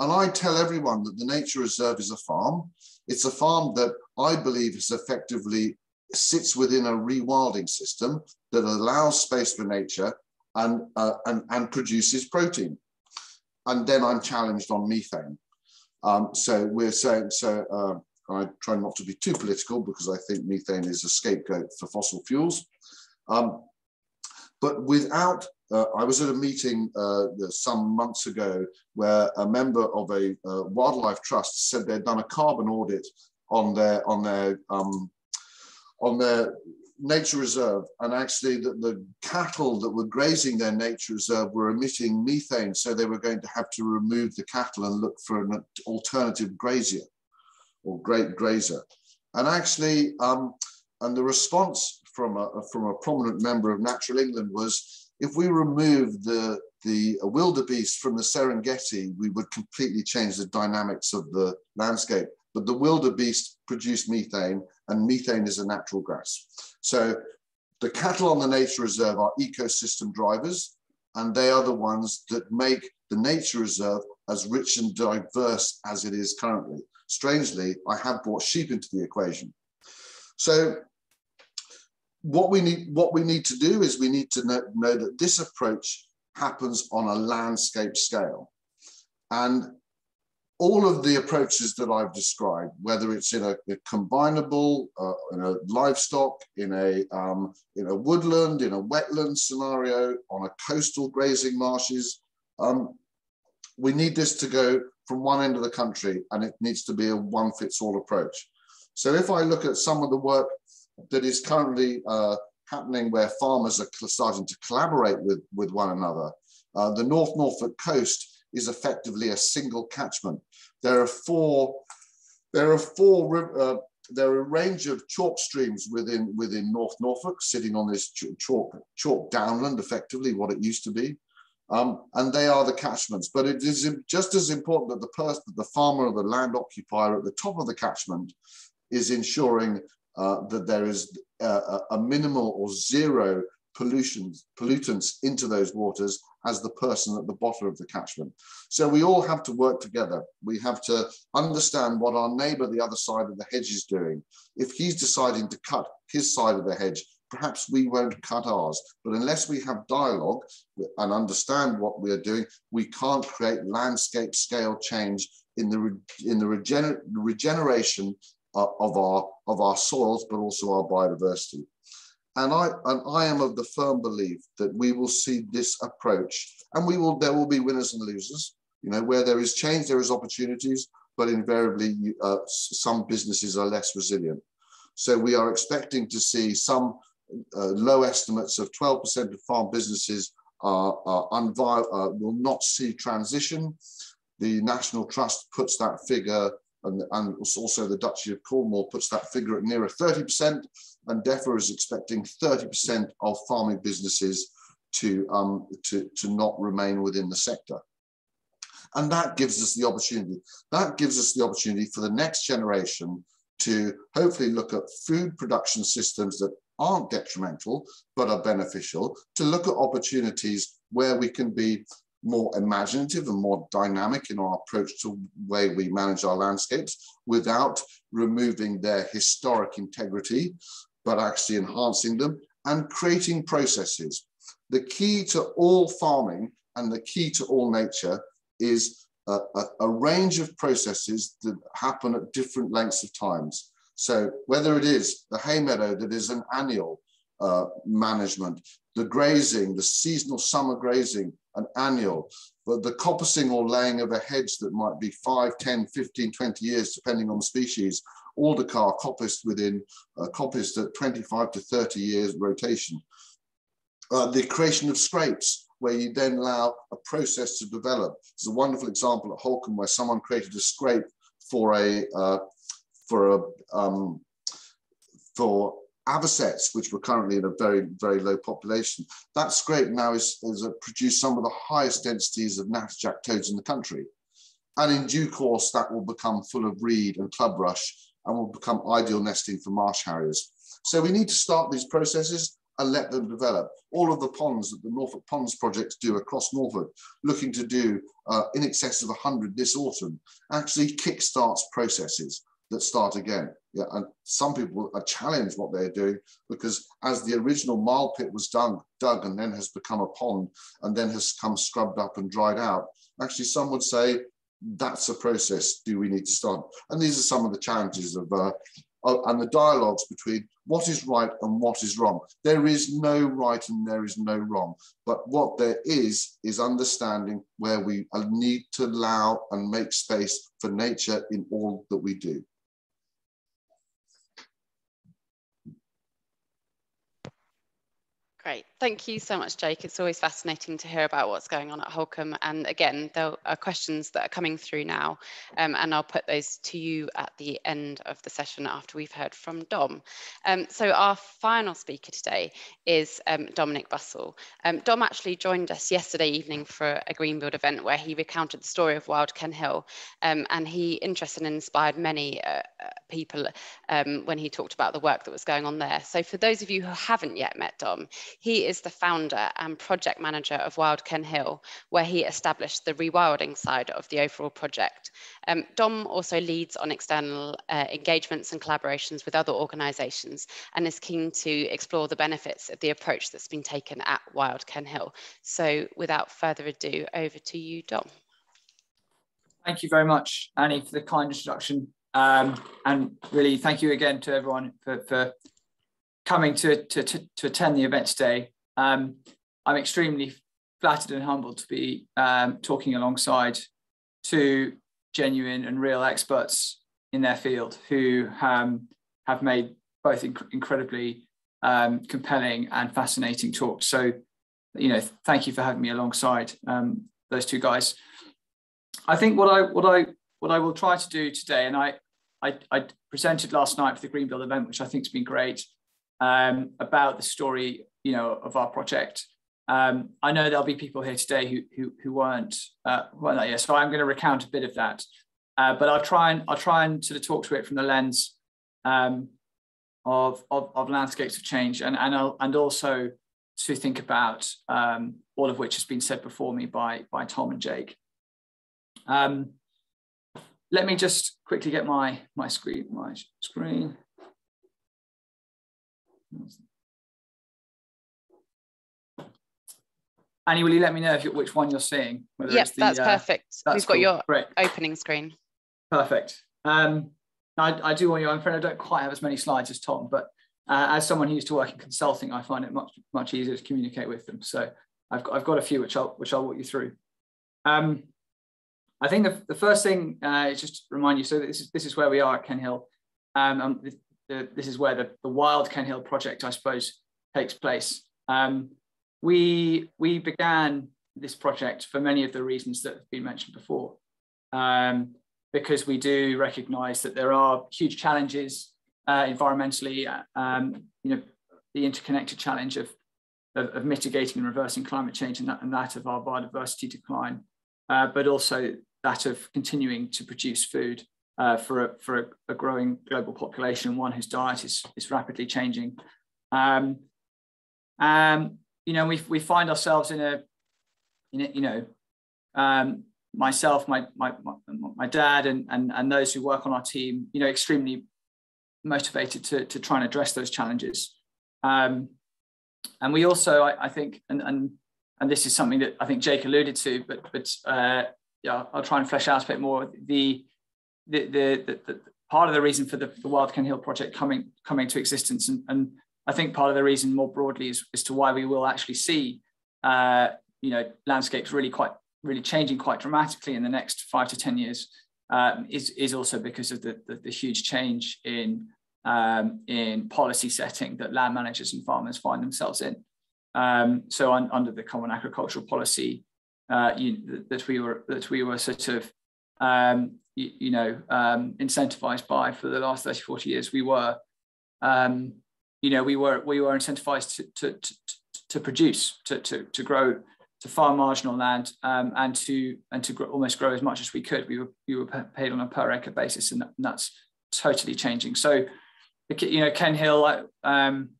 And I tell everyone that the Nature Reserve is a farm. It's a farm that I believe is effectively sits within a rewilding system that allows space for nature and, uh, and, and produces protein. And then I'm challenged on methane. Um, so we're saying, so uh, I try not to be too political because I think methane is a scapegoat for fossil fuels. Um, but without, uh, I was at a meeting uh, some months ago where a member of a uh, wildlife trust said they'd done a carbon audit on their on their um, on their nature reserve, and actually the, the cattle that were grazing their nature reserve were emitting methane, so they were going to have to remove the cattle and look for an alternative grazier or great grazer. And actually, um, and the response from a, from a prominent member of Natural England was, if we remove the, the wildebeest from the Serengeti, we would completely change the dynamics of the landscape. But the wildebeest produce methane, and methane is a natural gas. So the cattle on the nature reserve are ecosystem drivers, and they are the ones that make the nature reserve as rich and diverse as it is currently. Strangely, I have brought sheep into the equation. So what we need, what we need to do is we need to know, know that this approach happens on a landscape scale. And all of the approaches that I've described, whether it's in a, a combinable, uh, in a livestock, in a, um, in a woodland, in a wetland scenario, on a coastal grazing marshes, um, we need this to go from one end of the country and it needs to be a one fits all approach. So if I look at some of the work that is currently uh, happening where farmers are starting to collaborate with, with one another, uh, the North Norfolk coast is effectively a single catchment. There are four, there are four, uh, there are a range of chalk streams within, within North Norfolk sitting on this chalk, chalk downland, effectively what it used to be. Um, and they are the catchments. But it is just as important that the person, the farmer or the land occupier at the top of the catchment is ensuring uh, that there is uh, a, a minimal or zero pollutions, pollutants into those waters as the person at the bottom of the catchment. So we all have to work together. We have to understand what our neighbor the other side of the hedge is doing. If he's deciding to cut his side of the hedge, perhaps we won't cut ours. But unless we have dialogue and understand what we are doing, we can't create landscape scale change in the, in the regener regeneration of, our, of our soils, but also our biodiversity. And I, and I am of the firm belief that we will see this approach and we will, there will be winners and losers. You know, where there is change, there is opportunities, but invariably uh, some businesses are less resilient. So we are expecting to see some uh, low estimates of 12% of farm businesses are, are uh, will not see transition. The National Trust puts that figure and, and also the Duchy of Cornwall puts that figure at nearer 30%, and DEFRA is expecting 30% of farming businesses to, um, to, to not remain within the sector. And that gives us the opportunity. That gives us the opportunity for the next generation to hopefully look at food production systems that aren't detrimental but are beneficial, to look at opportunities where we can be more imaginative and more dynamic in our approach to way we manage our landscapes without removing their historic integrity, but actually enhancing them and creating processes. The key to all farming and the key to all nature is a, a, a range of processes that happen at different lengths of times. So whether it is the hay meadow that is an annual uh, management, the grazing, the seasonal summer grazing, an annual, but the coppicing or laying of a hedge that might be 5, 10, 15, 20 years, depending on species, all the species, alder carr coppiced within, uh, coppiced at 25 to 30 years rotation. Uh, the creation of scrapes, where you then allow a process to develop. There's a wonderful example at Holkham where someone created a scrape for a, uh, for a, um, for avocets, which were currently in a very, very low population. That scrape now is, is produced some of the highest densities of natterjack toads in the country. And in due course, that will become full of reed and club rush and will become ideal nesting for marsh harriers. So we need to start these processes and let them develop. All of the ponds that the Norfolk Ponds projects do across Norfolk, looking to do uh, in excess of 100 this autumn, actually kickstarts processes that start again. Yeah, and some people are challenged what they're doing because as the original marl pit was dug, dug and then has become a pond and then has come scrubbed up and dried out, actually some would say that's a process do we need to start? And these are some of the challenges of uh, and the dialogues between what is right and what is wrong. There is no right and there is no wrong. But what there is, is understanding where we need to allow and make space for nature in all that we do. Great. Thank you so much, Jake. It's always fascinating to hear about what's going on at Holkham. And again, there are questions that are coming through now, um, and I'll put those to you at the end of the session after we've heard from Dom. Um, so our final speaker today is um, Dominic Buscall. Um, Dom actually joined us yesterday evening for a Greenbuild event where he recounted the story of Wild Ken Hill, um, and he interested and inspired many uh, uh, people um, when he talked about the work that was going on there. So for those of you who haven't yet met Dom, he is the founder and project manager of Wild Ken Hill, where he established the rewilding side of the overall project. Um, Dom also leads on external uh, engagements and collaborations with other organisations and is keen to explore the benefits of the approach that's been taken at Wild Ken Hill. So without further ado, over to you, Dom. Thank you very much, Annie, for the kind introduction. Um, and really, thank you again to everyone for, for coming to, to, to, to attend the event today. Um, I'm extremely flattered and humbled to be um, talking alongside two genuine and real experts in their field who um, have made both inc incredibly um, compelling and fascinating talks. So, you know, thank you for having me alongside um, those two guys. I think what I what I what I will try to do today, and I I, I presented last night for the Greenbuild event, which I think has been great, um, about the story, you know, of our project. Um, I know there'll be people here today who who, who weren't uh, weren't there yet, so I'm going to recount a bit of that. Uh, but I'll try and I'll try and sort of talk to it from the lens um, of, of, of landscapes of change, and and I'll, and also to think about um, all of which has been said before me by by Tom and Jake. Um, let me just quickly get my my screen my screen. Annie, will you let me know if you, which one you're seeing? Yes, the, that's uh, perfect. That's We've got cool. your Great. opening screen. Perfect. Um, I, I do want you, I'm afraid I don't quite have as many slides as Tom, but uh, as someone who used to work in consulting, I find it much, much easier to communicate with them. So I've got, I've got a few which I'll, which I'll walk you through. Um, I think the, the first thing uh, is just to remind you, so this is, this is where we are at Ken Hill. Um, the, this is where the, the Wild Ken Hill project, I suppose, takes place. Um, we, we began this project for many of the reasons that have been mentioned before, um, because we do recognize that there are huge challenges uh, environmentally, um, you know, the interconnected challenge of, of, of, mitigating and reversing climate change and that, and that of our biodiversity decline, uh, but also that of continuing to produce food uh, for, a, for a, a, growing global population, one whose diet is, is rapidly changing. Um, um, you know, we, we find ourselves in a, in a you know, um, myself, my, my, my, dad and, and, and those who work on our team, you know, extremely motivated to, to try and address those challenges. Um, and we also, I, I, think, and, and, and this is something that I think Jake alluded to, but, but uh, yeah, I'll try and flesh out a bit more. The, the, the, the, part of the reason for the, the Wild Ken Hill project coming coming to existence, and, and I think part of the reason more broadly is as to why we will actually see, uh, you know, landscapes really quite really changing quite dramatically in the next five to ten years, um, is is also because of the, the, the huge change in um, in policy setting that land managers and farmers find themselves in. Um, so on, under the Common Agricultural Policy, uh, you, that we were that we were sort of um, you, you, know, um, incentivized by for the last 30, 40 years. We were, um, you know, we were we were incentivized to, to, to, to produce, to, to, to grow, to farm marginal land, um, and to and to grow, almost grow as much as we could. We were we were paid on a per acre basis, and, that, and that's totally changing. So, you know, Ken Hill, um,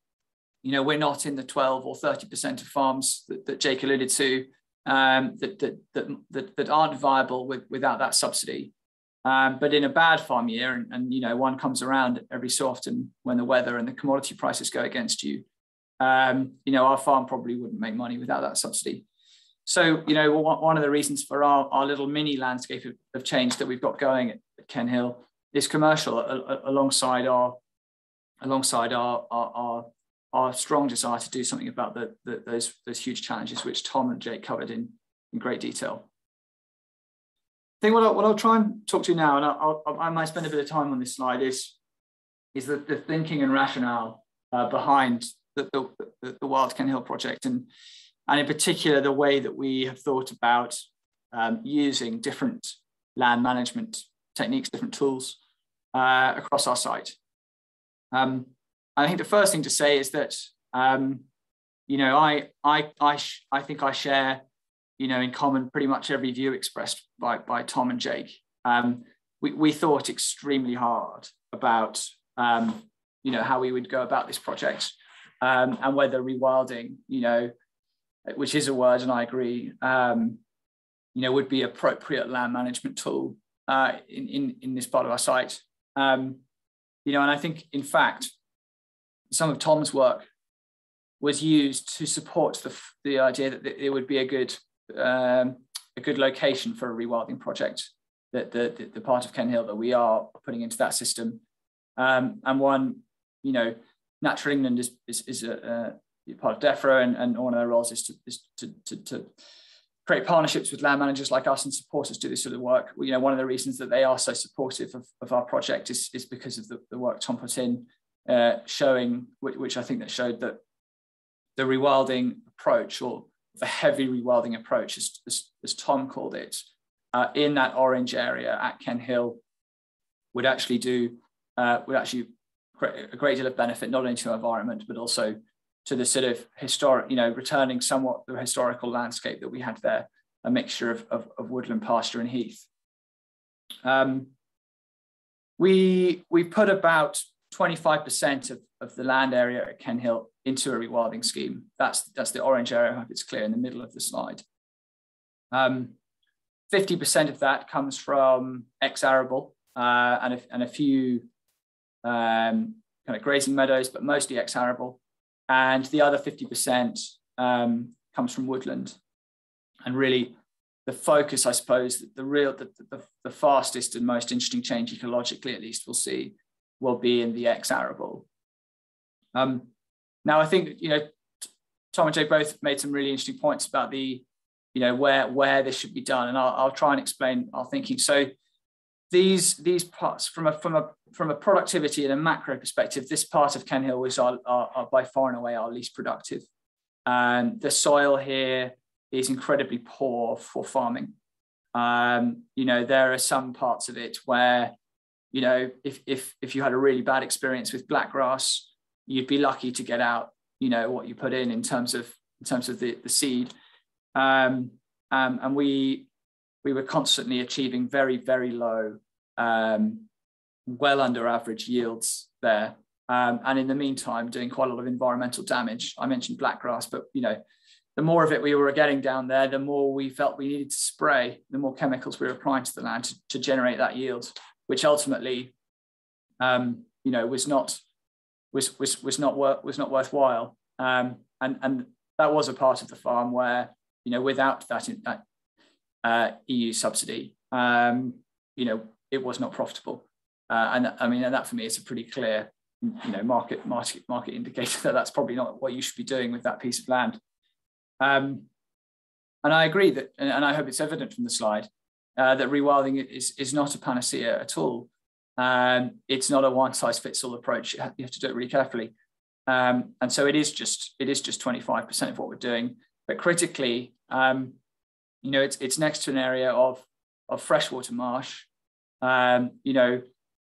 you know, we're not in the 12 or 30 percent of farms that, that Jake alluded to um, that, that, that, that, aren't viable with, without that subsidy. Um, but in a bad farm year, and, and, you know one comes around every so often when the weather and the commodity prices go against you, um, you know our farm probably wouldn't make money without that subsidy. so, you know, one of the reasons for our, our little mini landscape of, of change that we've got going at, at Ken Hill is commercial alongside our alongside our, our, our, our, strong desire to do something about the, the, those, those huge challenges, which Tom and Jake covered in, in great detail. Think what I'll, what I'll try and talk to you now, and I'll, I'll, i might spend a bit of time on this slide, is, is the, the thinking and rationale uh, behind the, the, the, Wild Ken Hill project. And and in particular, the way that we have thought about um, using different land management techniques, different tools uh, across our site. Um, I think the first thing to say is that, um, you know, I, I, I, I think I share, you know, in common pretty much every view expressed by, by Tom and Jake. Um, we, we thought extremely hard about, um, you know, how we would go about this project um, and whether rewilding, you know, which is a word, and I agree, um, you know, would be appropriate land management tool uh, in, in, in this part of our site. Um, you know, and I think, in fact, some of Tom's work was used to support the, the idea that it would be a good um, a good location for a rewilding project, that the, the, the part of Ken Hill that we are putting into that system. Um, and one, you know, Natural England is, is, is a, part of DEFRA, and, and one of their roles is to, is to, to, to create partnerships with land managers like us and support us to do this sort of work. You know, one of the reasons that they are so supportive of, of our project is, is because of the, the work Tom put in, uh, showing, which, which, I think that showed that the rewilding approach or the heavy rewilding approach, as, as, as Tom called it, uh, in that orange area at Ken Hill would actually do, uh, would actually create a great deal of benefit, not only to our environment, but also to the sort of historic, you know, returning somewhat the historical landscape that we had there, a mixture of, of, of woodland, pasture, and heath. Um, we, we put about 25% of, of the land area at Ken Hill into a rewilding scheme. That's, that's the orange area, I hope it's clear in the middle of the slide. 50% um, of that comes from ex-arable uh, and, a, and a few um, kind of grazing meadows, but mostly ex-arable and the other 50% um, comes from woodland. And really, the focus, I suppose, the real, the, the, the, fastest and most interesting change ecologically, at least, we'll see, will be in the ex-arable. Um, now, I think you know, Tom and Jay both made some really interesting points about the, you know, where where this should be done, and I'll, I'll try and explain our thinking. So, these these parts from a from a from a productivity and a macro perspective, this part of Ken Hill is our, our, our by far and away our least productive. And the soil here is incredibly poor for farming. Um, you know, there are some parts of it where, you know, if if if you had a really bad experience with blackgrass, you'd be lucky to get out, you know, what you put in in terms of in terms of the, the seed. Um, um, and we we were constantly achieving very, very low, um, well under average yields there. Um, and in the meantime, doing quite a lot of environmental damage. I mentioned blackgrass, but you know, the more of it we were getting down there, the more we felt we needed to spray, the more chemicals we were applying to the land to, to generate that yield, which ultimately, um, you know, was not was was was not worth was not worthwhile. Um, and and that was a part of the farm where you know without that, that uh, EU subsidy, um, you know, it was not profitable. Uh, and I mean, and that for me is a pretty clear, you know, market market market indicator that that's probably not what you should be doing with that piece of land. Um, and I agree that, and I hope it's evident from the slide, uh, that rewilding is, is not a panacea at all. Um, it's not a one size fits all approach. You have, to do it really carefully. Um, and so it is just it is just 25% of what we're doing. But critically, um, you know, it's it's next to an area of of freshwater marsh. Um, you know,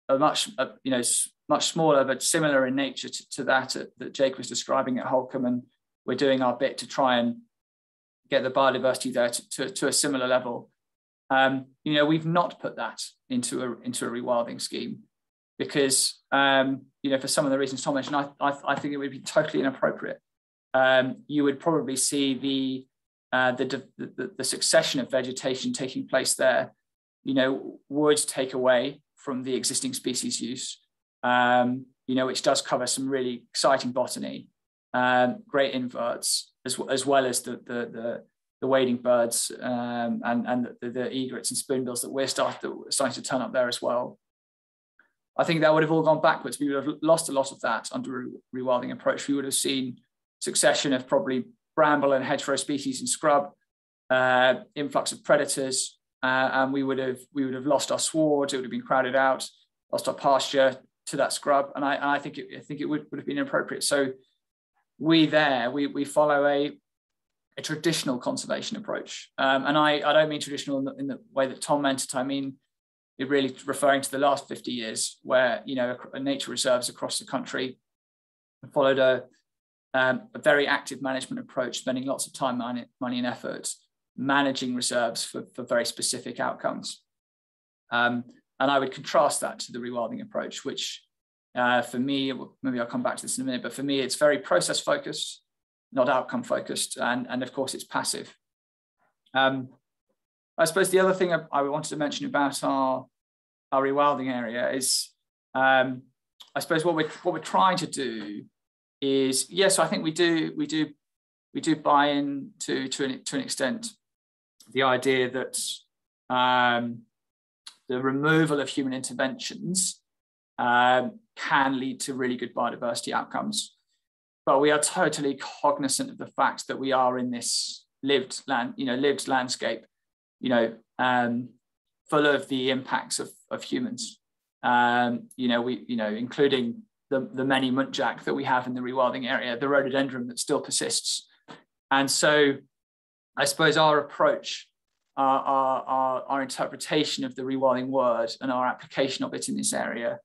a much a, you know much smaller but similar in nature to, to that uh, that Jake was describing at Holkham, and we're doing our bit to try and get the biodiversity there to, to, to a similar level. Um, you know, we've not put that into a into a rewilding scheme because um, you know for some of the reasons Tom mentioned, I, I, I think it would be totally inappropriate. Um, you would probably see the uh, the, the, the succession of vegetation taking place there, you know, would take away from the existing species use, um, you know, which does cover some really exciting botany, um, great inverts, as, as well as the, the, the, the wading birds um, and, and the, the, egrets and spoonbills that we're start, starting to turn up there as well. I think that would have all gone backwards. We would have lost a lot of that under a rewilding approach. We would have seen succession of probably bramble and hedgerow species and scrub, uh, influx of predators, uh, and we would have we would have lost our sward. It would have been crowded out, lost our pasture to that scrub, and I, and I think it, I think it would, would have been inappropriate. So we there we we follow a a traditional conservation approach, um, and I I don't mean traditional in the, in the way that Tom meant it. I mean it really referring to the last 50 years, where you know nature reserves across the country followed a um, a very active management approach, spending lots of time, money, money and effort managing reserves for, for very specific outcomes. Um, and I would contrast that to the rewilding approach, which uh, for me, maybe I'll come back to this in a minute, but for me, it's very process focused, not outcome focused. And, and of course, it's passive. Um, I suppose the other thing I, I, wanted to mention about our, our rewilding area is, um, I suppose what we're, what we're trying to do is yes, I think we do we do we do buy in to to an, to an extent the idea that um, the removal of human interventions um, can lead to really good biodiversity outcomes. But we are totally cognizant of the fact that we are in this lived land, you know, lived landscape, you know, um, full of the impacts of, of humans. Um, you know, we, you know, including the, the many muntjac that we have in the rewilding area, the rhododendron that still persists. And so I suppose our approach, our, our, our, our interpretation of the rewilding word and our application of it in this area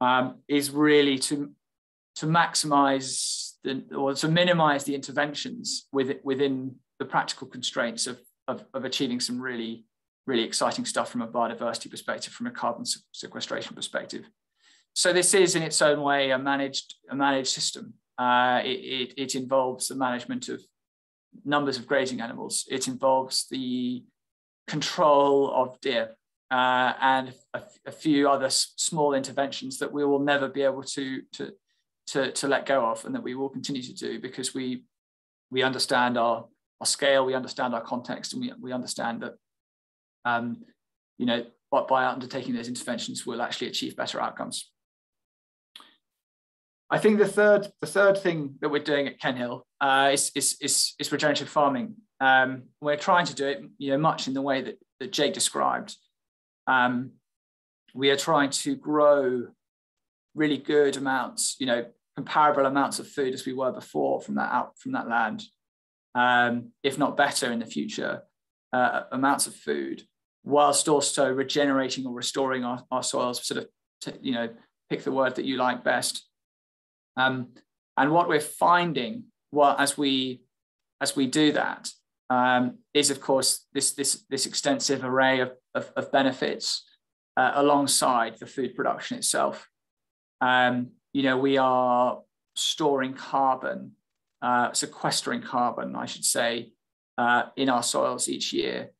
um, is really to, to maximize the, or to minimize the interventions with, within the practical constraints of, of, of achieving some really, really exciting stuff from a biodiversity perspective, from a carbon sequestration perspective. So this is in its own way a managed, a managed system. Uh, it, it, it, involves the management of numbers of grazing animals. It involves the control of deer uh, and a, a, few other small interventions that we will never be able to, to, to, to let go of and that we will continue to do because we, we understand our, our scale, we understand our context, and we, we understand that um, you know, by, by undertaking those interventions, we'll actually achieve better outcomes. I think the third the third thing that we're doing at Ken Hill uh, is, is, is, is regenerative farming. Um, we're trying to do it, you know, much in the way that, that Jake described. Um, we are trying to grow really good amounts, you know, comparable amounts of food as we were before from that out from that land, um, if not better in the future, uh, amounts of food, whilst also regenerating or restoring our, our soils. Sort of, to, you know, pick the word that you like best. Um, and what we're finding, well, as we as we do that, um, is of course this this this extensive array of of, of benefits uh, alongside the food production itself. Um, you know, we are storing carbon, uh, sequestering carbon, I should say, uh, in our soils each year.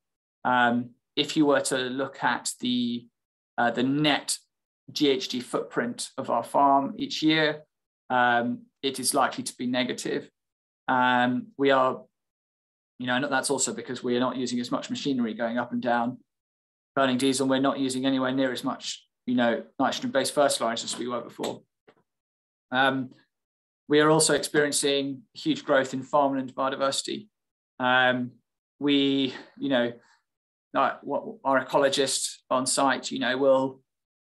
Um, if you were to look at the uh, the net GHG footprint of our farm each year, um, it is likely to be negative. Um, we are, you know, that's also because we are not using as much machinery going up and down, burning diesel. We're not using anywhere near as much, you know, nitrogen-based fertilizers as we were before. Um, we are also experiencing huge growth in farmland biodiversity. Um, we, you know, our ecologist on site, you know, will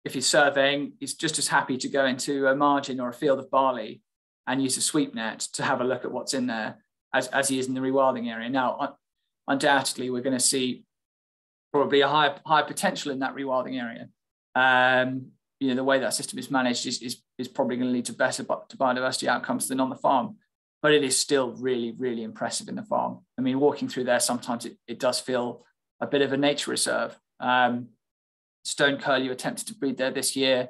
if he's surveying, he's just as happy to go into a margin or a field of barley and use a sweep net to have a look at what's in there as, as he is in the rewilding area. Now, undoubtedly, we're going to see probably a higher, higher potential in that rewilding area. Um, you know, the way that system is managed is, is, is probably going to lead to better to biodiversity outcomes than on the farm. But it is still really, really impressive in the farm. I mean, walking through there, sometimes it, it does feel a bit of a nature reserve. Um, stone curlew attempted to breed there this year,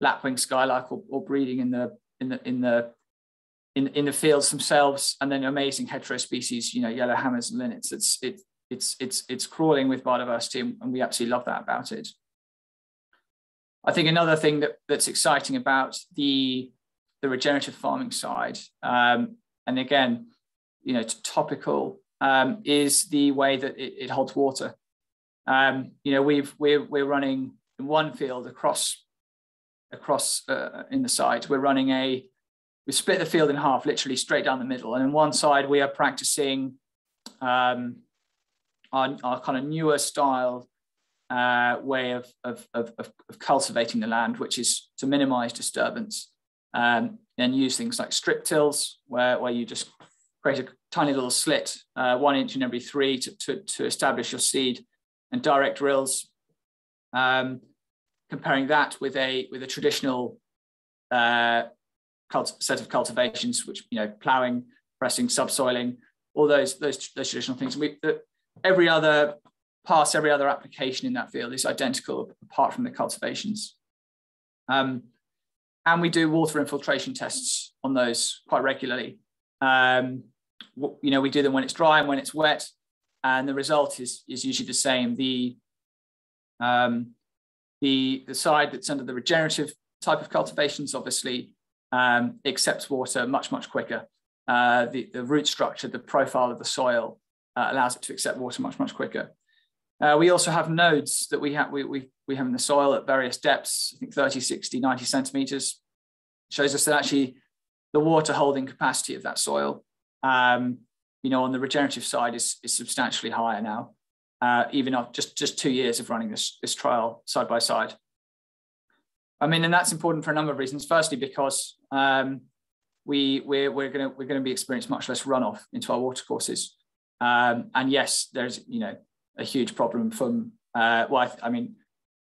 lapwing skylark or, or breeding in the in the in the in, in the fields themselves, and then amazing hedgerow species, you know, yellow hammers and linnets. It's it, it's it's it's crawling with biodiversity, and we absolutely love that about it. I think another thing that, that's exciting about the the regenerative farming side, um, and again, you know, topical um, is the way that it, it holds water. Um, you know, we've we're we're running in one field across across uh, in the site. We're running a we split the field in half, literally straight down the middle. And on one side, we are practicing um, our, our kind of newer style uh, way of, of, of, of, cultivating the land, which is to minimize disturbance um, and use things like strip tills, where, where you just create a tiny little slit, uh, one inch in every three to, to, to establish your seed, and direct drills. Um, comparing that with a with a traditional uh, set of cultivations, which you know, ploughing, pressing, subsoiling, all those those, those traditional things. We, every other pass, every other application in that field is identical apart from the cultivations. Um, and we do water infiltration tests on those quite regularly. Um, you know, we do them when it's dry and when it's wet, and the result is is usually the same. The um, the the side that's under the regenerative type of cultivations obviously um, accepts water much much quicker. Uh, the the root structure, the profile of the soil uh, allows it to accept water much much quicker. Uh, we also have nodes that we have we, we, we have in the soil at various depths, I think 30, 60, 90 centimeters. Shows us that actually the water holding capacity of that soil um, you know, on the regenerative side is, is substantially higher now, uh, even after just, just two years of running this, this trial side by side. I mean, and that's important for a number of reasons. Firstly, because um, we, we're, we're going we're gonna be experiencing much less runoff into our watercourses. Um, and yes, there's, you know, a huge problem from, uh, well, I, I mean,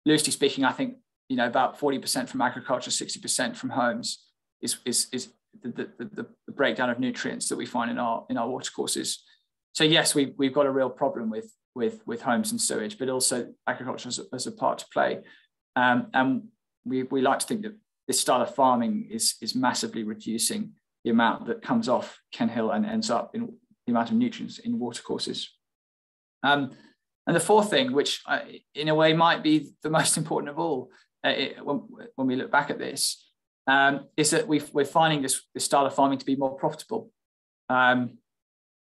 loosely speaking, I think, you know, about 40% from agriculture, 60% from homes is, is, is the, the, the, breakdown of nutrients that we find in our in our watercourses. So yes, we, we've got a real problem with with with homes and sewage, but also agriculture as a, as a part to play. Um, and we, we like to think that this style of farming is is massively reducing the amount that comes off Ken Hill and ends up in the amount of nutrients in watercourses. Um, and the fourth thing, which I, in a way might be the most important of all, uh, it, when, when we look back at this, um, is that we are finding this, this, style of farming to be more profitable. Um,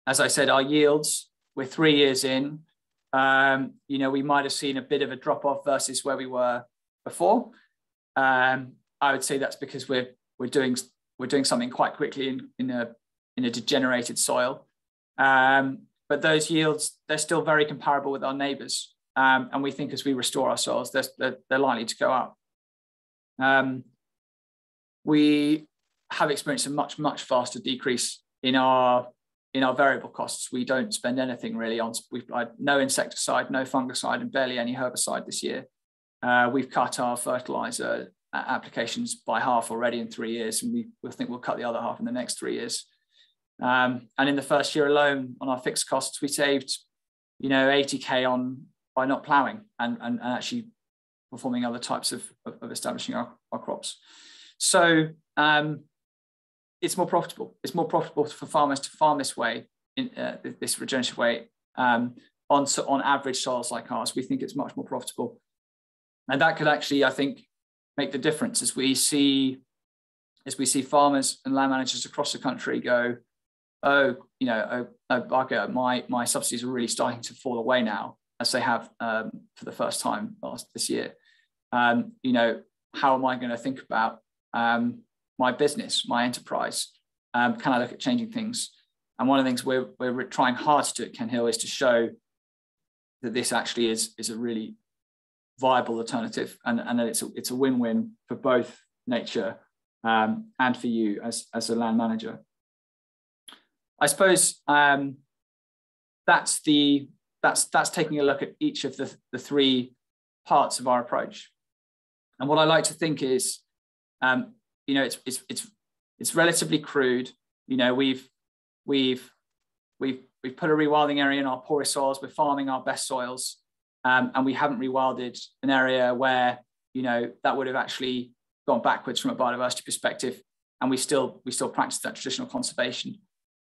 as I said, our yields, we're three years in, um, you know, we might have seen a bit of a drop off versus where we were before. Um, I would say that's because we're, we're, doing, we're doing something quite quickly in, in, a, in a degenerated soil. Um, but those yields, they're still very comparable with our neighbors. Um, and we think as we restore our soils, they're, they're, they're likely to go up. Um, we have experienced a much, much faster decrease in our in our variable costs. We don't spend anything really on, we've applied no insecticide, no fungicide, and barely any herbicide this year. Uh, we've cut our fertilizer applications by half already in three years, and we, we think we'll cut the other half in the next three years. Um, and in the first year alone, on our fixed costs, we saved, you know, 80k on by not ploughing and, and, and actually performing other types of, of, of establishing our, our crops. So um, it's more profitable. It's more profitable for farmers to farm this way, in uh, this regenerative way, um, on, on average soils like ours. We think it's much more profitable. And that could actually, I think, make the difference as we see as we see farmers and land managers across the country go, oh, you know, oh, oh my, my subsidies are really starting to fall away now, as they have um, for the first time last this year. Um, you know, how am I going to think about um, my business, my enterprise? Um, can I look at changing things? And one of the things we're, we're trying hard to do at Ken Hill is to show that this actually is, is a really viable alternative and, and that it's a, it's a win-win for both nature um, and for you as, as a land manager. I suppose um, that's the that's that's taking a look at each of the, the three parts of our approach. And what I like to think is um, you know, it's it's it's it's relatively crude. You know, we've we've we've we've put a rewilding area in our poorest soils. We're farming our best soils, um, and we haven't rewilded an area where you know that would have actually gone backwards from a biodiversity perspective, and we still we still practice that traditional conservation.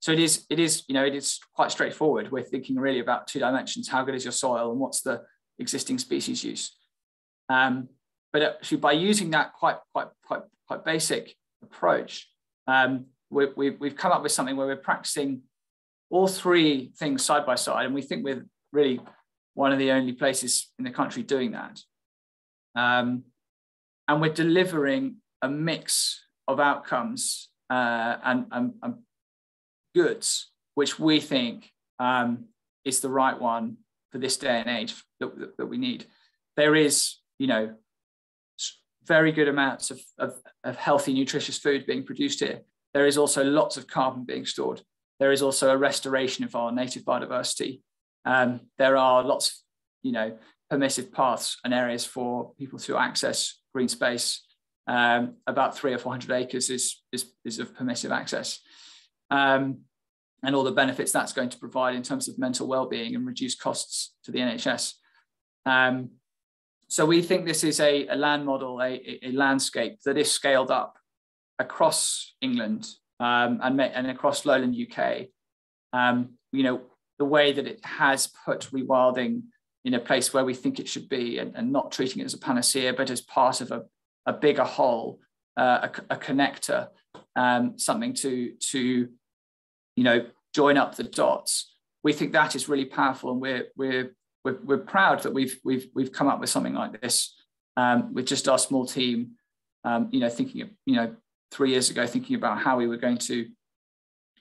So it is it is you know it is quite straightforward. We're thinking really about two dimensions: how good is your soil, and what's the existing species use. Um, but actually, by using that quite quite quite quite basic approach, um, we, we, we've come up with something where we're practicing all three things side by side, and we think we're really one of the only places in the country doing that. Um, and we're delivering a mix of outcomes uh, and, and, and, goods, which we think um, is the right one for this day and age that, that, we need. There is, you know, very good amounts of, of, of healthy, nutritious food being produced here. There is also lots of carbon being stored. There is also a restoration of our native biodiversity. Um, there are lots, of, you know, permissive paths and areas for people to access green space. Um, about three or 400 acres is, is, is of permissive access. Um, and all the benefits that's going to provide in terms of mental well-being and reduce costs to the NHS. Um, so we think this is a, a land model, a, a, landscape that is scaled up across England um, and, and across lowland UK. Um, you know, the way that it has put rewilding in a place where we think it should be and, and not treating it as a panacea, but as part of a, a bigger whole, uh, a, a, connector, um, something to, to, you know, join up the dots. We think that is really powerful, and we're we're we're, we're proud that we've we've we've come up with something like this um, with just our small team. Um, you know, thinking of you know three years ago, thinking about how we were going to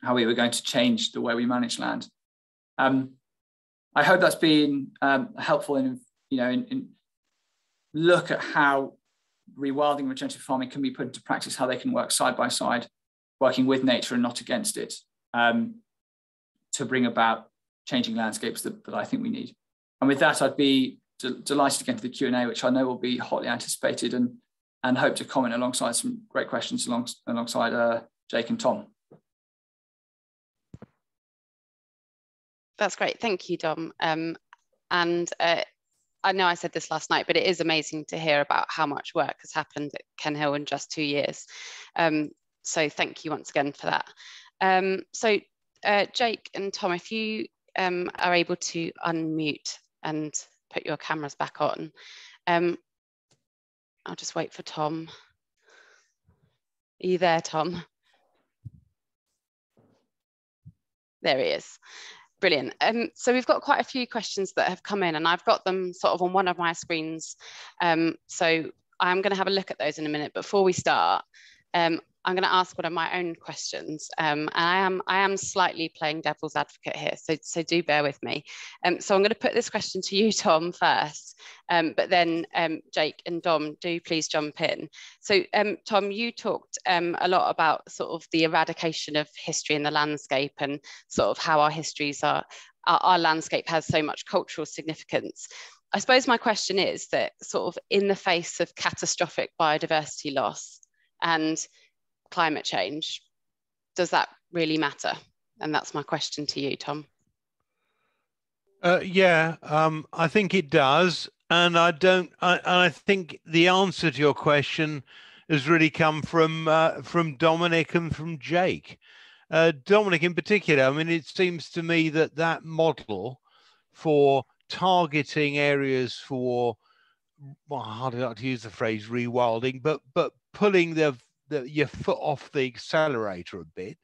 how we were going to change the way we manage land. Um, I hope that's been um, helpful in you know in, in, look at how rewilding and regenerative farming can be put into practice, how they can work side by side, working with nature and not against it, um, to bring about changing landscapes that, that I think we need. And with that, I'd be delighted to get into the Q&A, which I know will be hotly anticipated and, and hope to comment alongside some great questions along, alongside uh, Jake and Tom. That's great. Thank you, Dom. Um, and uh, I know I said this last night, but it is amazing to hear about how much work has happened at Ken Hill in just two years. Um, so thank you once again for that. Um, so uh, Jake and Tom, if you um, are able to unmute and put your cameras back on. Um, I'll just wait for Tom. Are you there, Tom? There he is. Brilliant. Um, so we've got quite a few questions that have come in and I've got them sort of on one of my screens. Um, so I'm going to have a look at those in a minute. Before we start, um, I'm going to ask one of my own questions. Um, and I am I am slightly playing devil's advocate here, so so do bear with me. Um, so I'm going to put this question to you, Tom, first, um, but then um, Jake and Dom, do please jump in. So um, Tom, you talked um, a lot about sort of the eradication of history in the landscape and sort of how our histories are our, our landscape has so much cultural significance. I suppose my question is that sort of in the face of catastrophic biodiversity loss and climate change, does that really matter? And that's my question to you, Tom. Uh, yeah, um, I think it does. And I don't, I, and I think the answer to your question has really come from uh, from Dominic and from Jake. Uh, Dominic, in particular, I mean, it seems to me that that model for targeting areas for, well, I like to use the phrase rewilding, but but pulling the the, your foot off the accelerator a bit,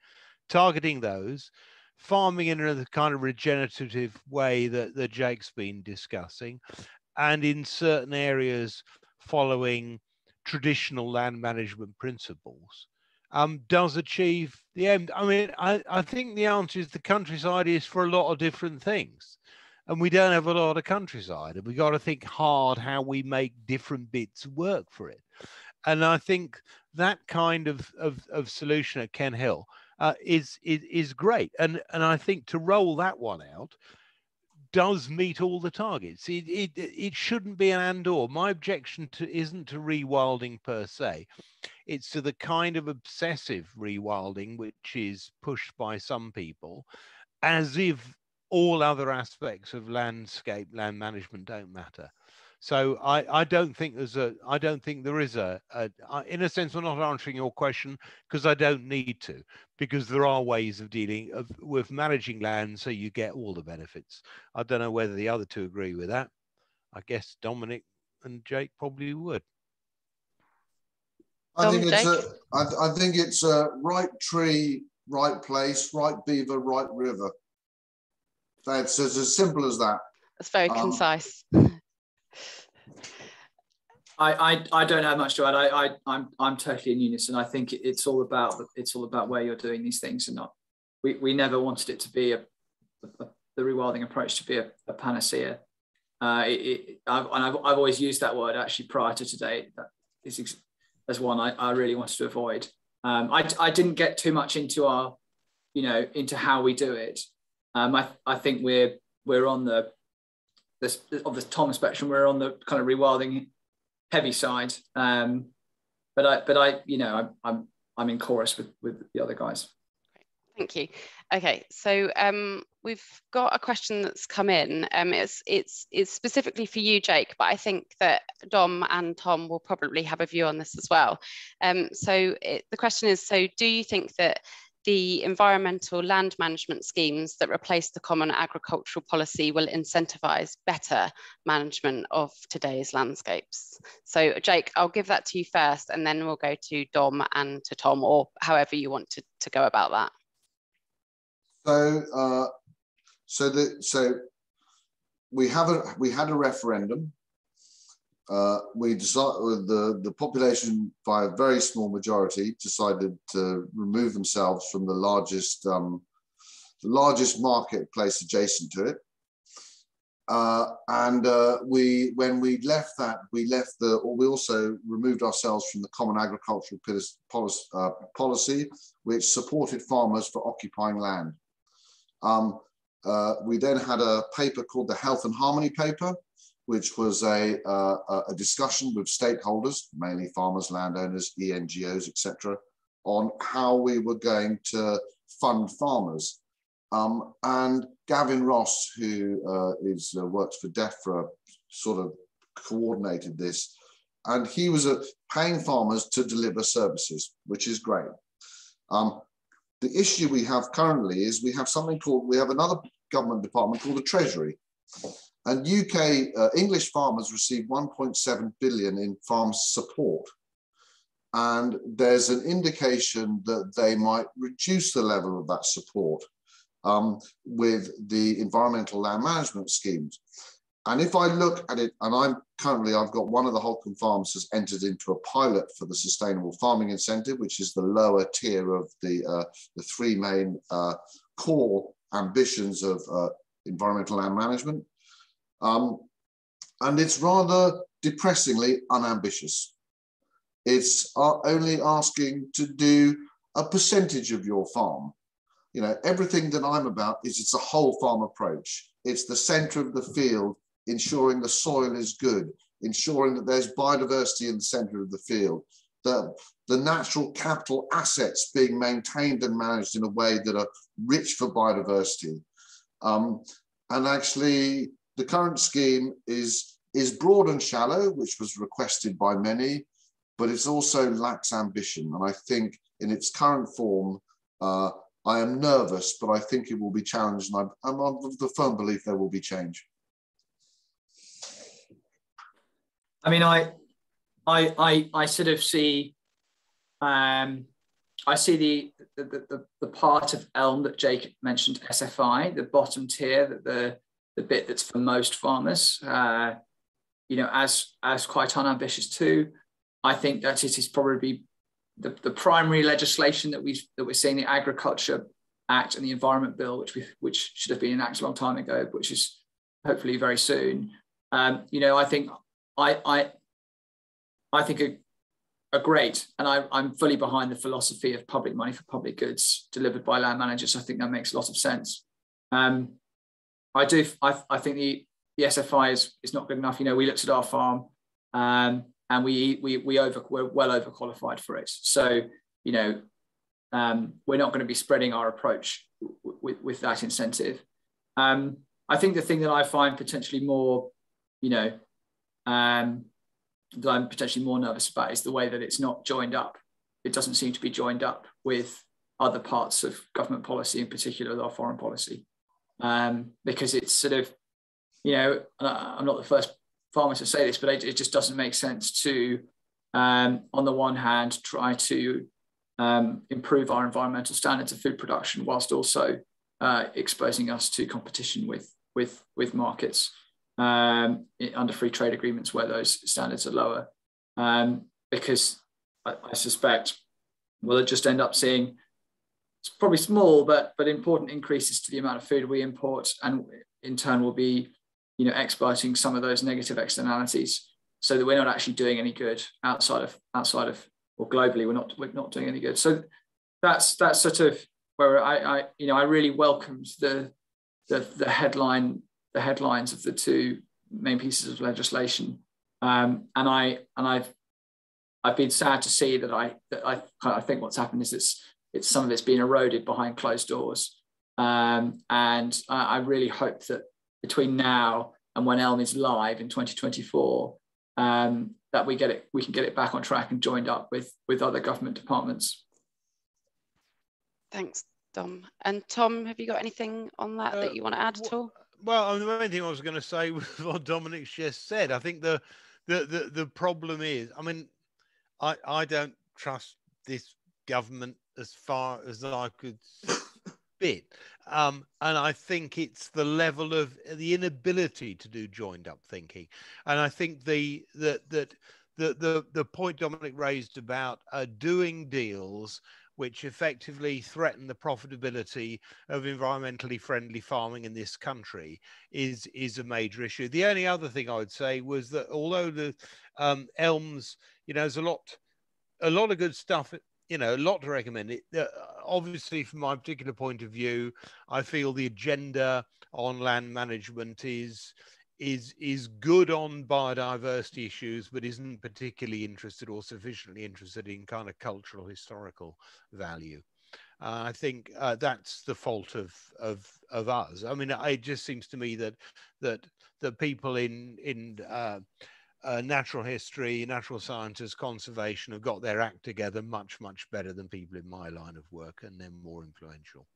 targeting those, farming in a kind of regenerative way that, that Jake's been discussing, and in certain areas following traditional land management principles. Um, does achieve the end. I mean, I, I think the answer is the countryside is for a lot of different things. And we don't have a lot of countryside. And we got to think hard how we make different bits work for it. And I think that kind of, of, of solution at Ken Hill uh, is, is, is great. And, and I think to roll that one out does meet all the targets. It, it, it shouldn't be an and or. My objection to isn't to rewilding per se. It's to the kind of obsessive rewilding which is pushed by some people as if all other aspects of landscape land management don't matter. So I, I don't think there's a I don't think there is a, a in a sense I'm not answering your question because I don't need to because there are ways of dealing of, with managing land so you get all the benefits. I don't know whether the other two agree with that. I guess Dominic and Jake probably would. I think it's a I, I think it's a right tree, right place, right beaver, right river. That's as simple as that. That's very um, concise. I, I, I don't have much to add. I, I I'm I'm totally in unison. I think it's all about it's all about where you're doing these things and not. We, we never wanted it to be a, a the rewilding approach to be a, a panacea. Uh, it, it, I've, and I've, I've always used that word actually prior to today. That is as one I, I really wanted to avoid. Um, I, I didn't get too much into our, you know, into how we do it. Um, I, I think we're we're on the this of the Tom spectrum. We're on the kind of rewilding heavy side. Um, but I, but I, you know, I'm, I'm, I'm in chorus with, with the other guys. Thank you. Okay, so um, we've got a question that's come in. Um, it's it's it's specifically for you, Jake, but I think that Dom and Tom will probably have a view on this as well. Um, so it, the question is: So, do you think that the environmental land management schemes that replace the common agricultural policy will incentivise better management of today's landscapes. So Jake, I'll give that to you first and then we'll go to Dom and to Tom or however you want to, to go about that. So, uh, so, the, so we have a, we had a referendum uh, we decided the the population by a very small majority decided to remove themselves from the largest um, the largest marketplace adjacent to it. Uh, and uh, we, when we left that, we left the, we also removed ourselves from the Common Agricultural policy, uh, policy which supported farmers for occupying land. Um, uh, we then had a paper called the Health and Harmony paper, which was a, uh, a discussion with stakeholders, mainly farmers, landowners, ENGOs, etc., on how we were going to fund farmers. Um, and Gavin Ross, who uh, is uh, works for DEFRA, sort of coordinated this, and he was uh, paying farmers to deliver services, which is great. Um, the issue we have currently is we have something called, we have another government department called the Treasury. And UK uh, English farmers receive 1.7 billion in farm support. And there's an indication that they might reduce the level of that support um, with the environmental land management schemes. And if I look at it, and I'm currently, I've got one of the Holkham farms has entered into a pilot for the sustainable farming incentive, which is the lower tier of the, uh, the three main uh, core ambitions of uh, environmental land management. Um, and it's rather depressingly unambitious. It's uh, only asking to do a percentage of your farm. You know, everything that I'm about is it's a whole farm approach. It's the center of the field, ensuring the soil is good, ensuring that there's biodiversity in the center of the field, that the natural capital assets being maintained and managed in a way that are rich for biodiversity. Um, and actually the current scheme is, is broad and shallow, which was requested by many, but it also lacks ambition. And I think in its current form, uh, I am nervous, but I think it will be challenged. And I'm, I'm of the firm belief there will be change. I mean, I, I, I, I sort of see, um, I see the, the, the, the part of Elm that Jake mentioned, SFI, the bottom tier, that the the bit that's for most farmers, uh, you know, as as quite unambitious too. I think that it is probably the, the primary legislation that we that we're seeing the Agriculture Act and the Environment Bill, which we which should have been enacted a long time ago, which is hopefully very soon. Um, you know, I think I I I think a, a great, and I, I'm fully behind the philosophy of public money for public goods delivered by land managers. I think that makes a lot of sense. Um, I do. I, I think the, the SFI is, is not good enough. You know, we looked at our farm um, and we we we over we're well overqualified for it. So you know, um, we're not going to be spreading our approach with with that incentive. Um, I think the thing that I find potentially more, you know, um, that I'm potentially more nervous about is the way that it's not joined up. It doesn't seem to be joined up with other parts of government policy, in particular our foreign policy um, because it's sort of, you know, I'm not the first farmer to say this, but it, it just doesn't make sense to, um, on the one hand, try to um, improve our environmental standards of food production whilst also uh, exposing us to competition with with with markets um, under free trade agreements where those standards are lower. Um, because I, I, suspect we'll just end up seeing it's probably small but but important increases to the amount of food we import, and in turn will be you know exporting some of those negative externalities, so that we're not actually doing any good outside of outside of or globally we're not we're not doing any good. So that's that's sort of where I, I you know I really welcomed the the, the headline the headlines of the two main pieces of legislation, um, and I and I've I've been sad to see that I that I I think what's happened is it's it's some of it's been eroded behind closed doors, um, and I, I really hope that between now and when Elm is live in 2024, um, that we get it we can get it back on track and joined up with with other government departments. Thanks, Dom. And Tom, have you got anything on that uh, that you want to add at all? Well, the main thing I was going to say was what Dominic just said. I think the, the the the problem is, I mean, I I don't trust this government as far as I could spit, um, and I think it's the level of the inability to do joined up thinking, and I think the that that the the the point Dominic raised about uh, doing deals which effectively threaten the profitability of environmentally friendly farming in this country is is a major issue. The only other thing I would say was that although the um, elms, you know, there's a lot a lot of good stuff you know, a lot to recommend. It, uh, obviously, from my particular point of view, I feel the agenda on land management is is is good on biodiversity issues, but isn't particularly interested or sufficiently interested in kind of cultural historical value. Uh, I think uh, that's the fault of, of of us. I mean, it just seems to me that that the people in in uh, uh, natural history, natural sciences, conservation have got their act together much much better than people in my line of work, and they're more influential.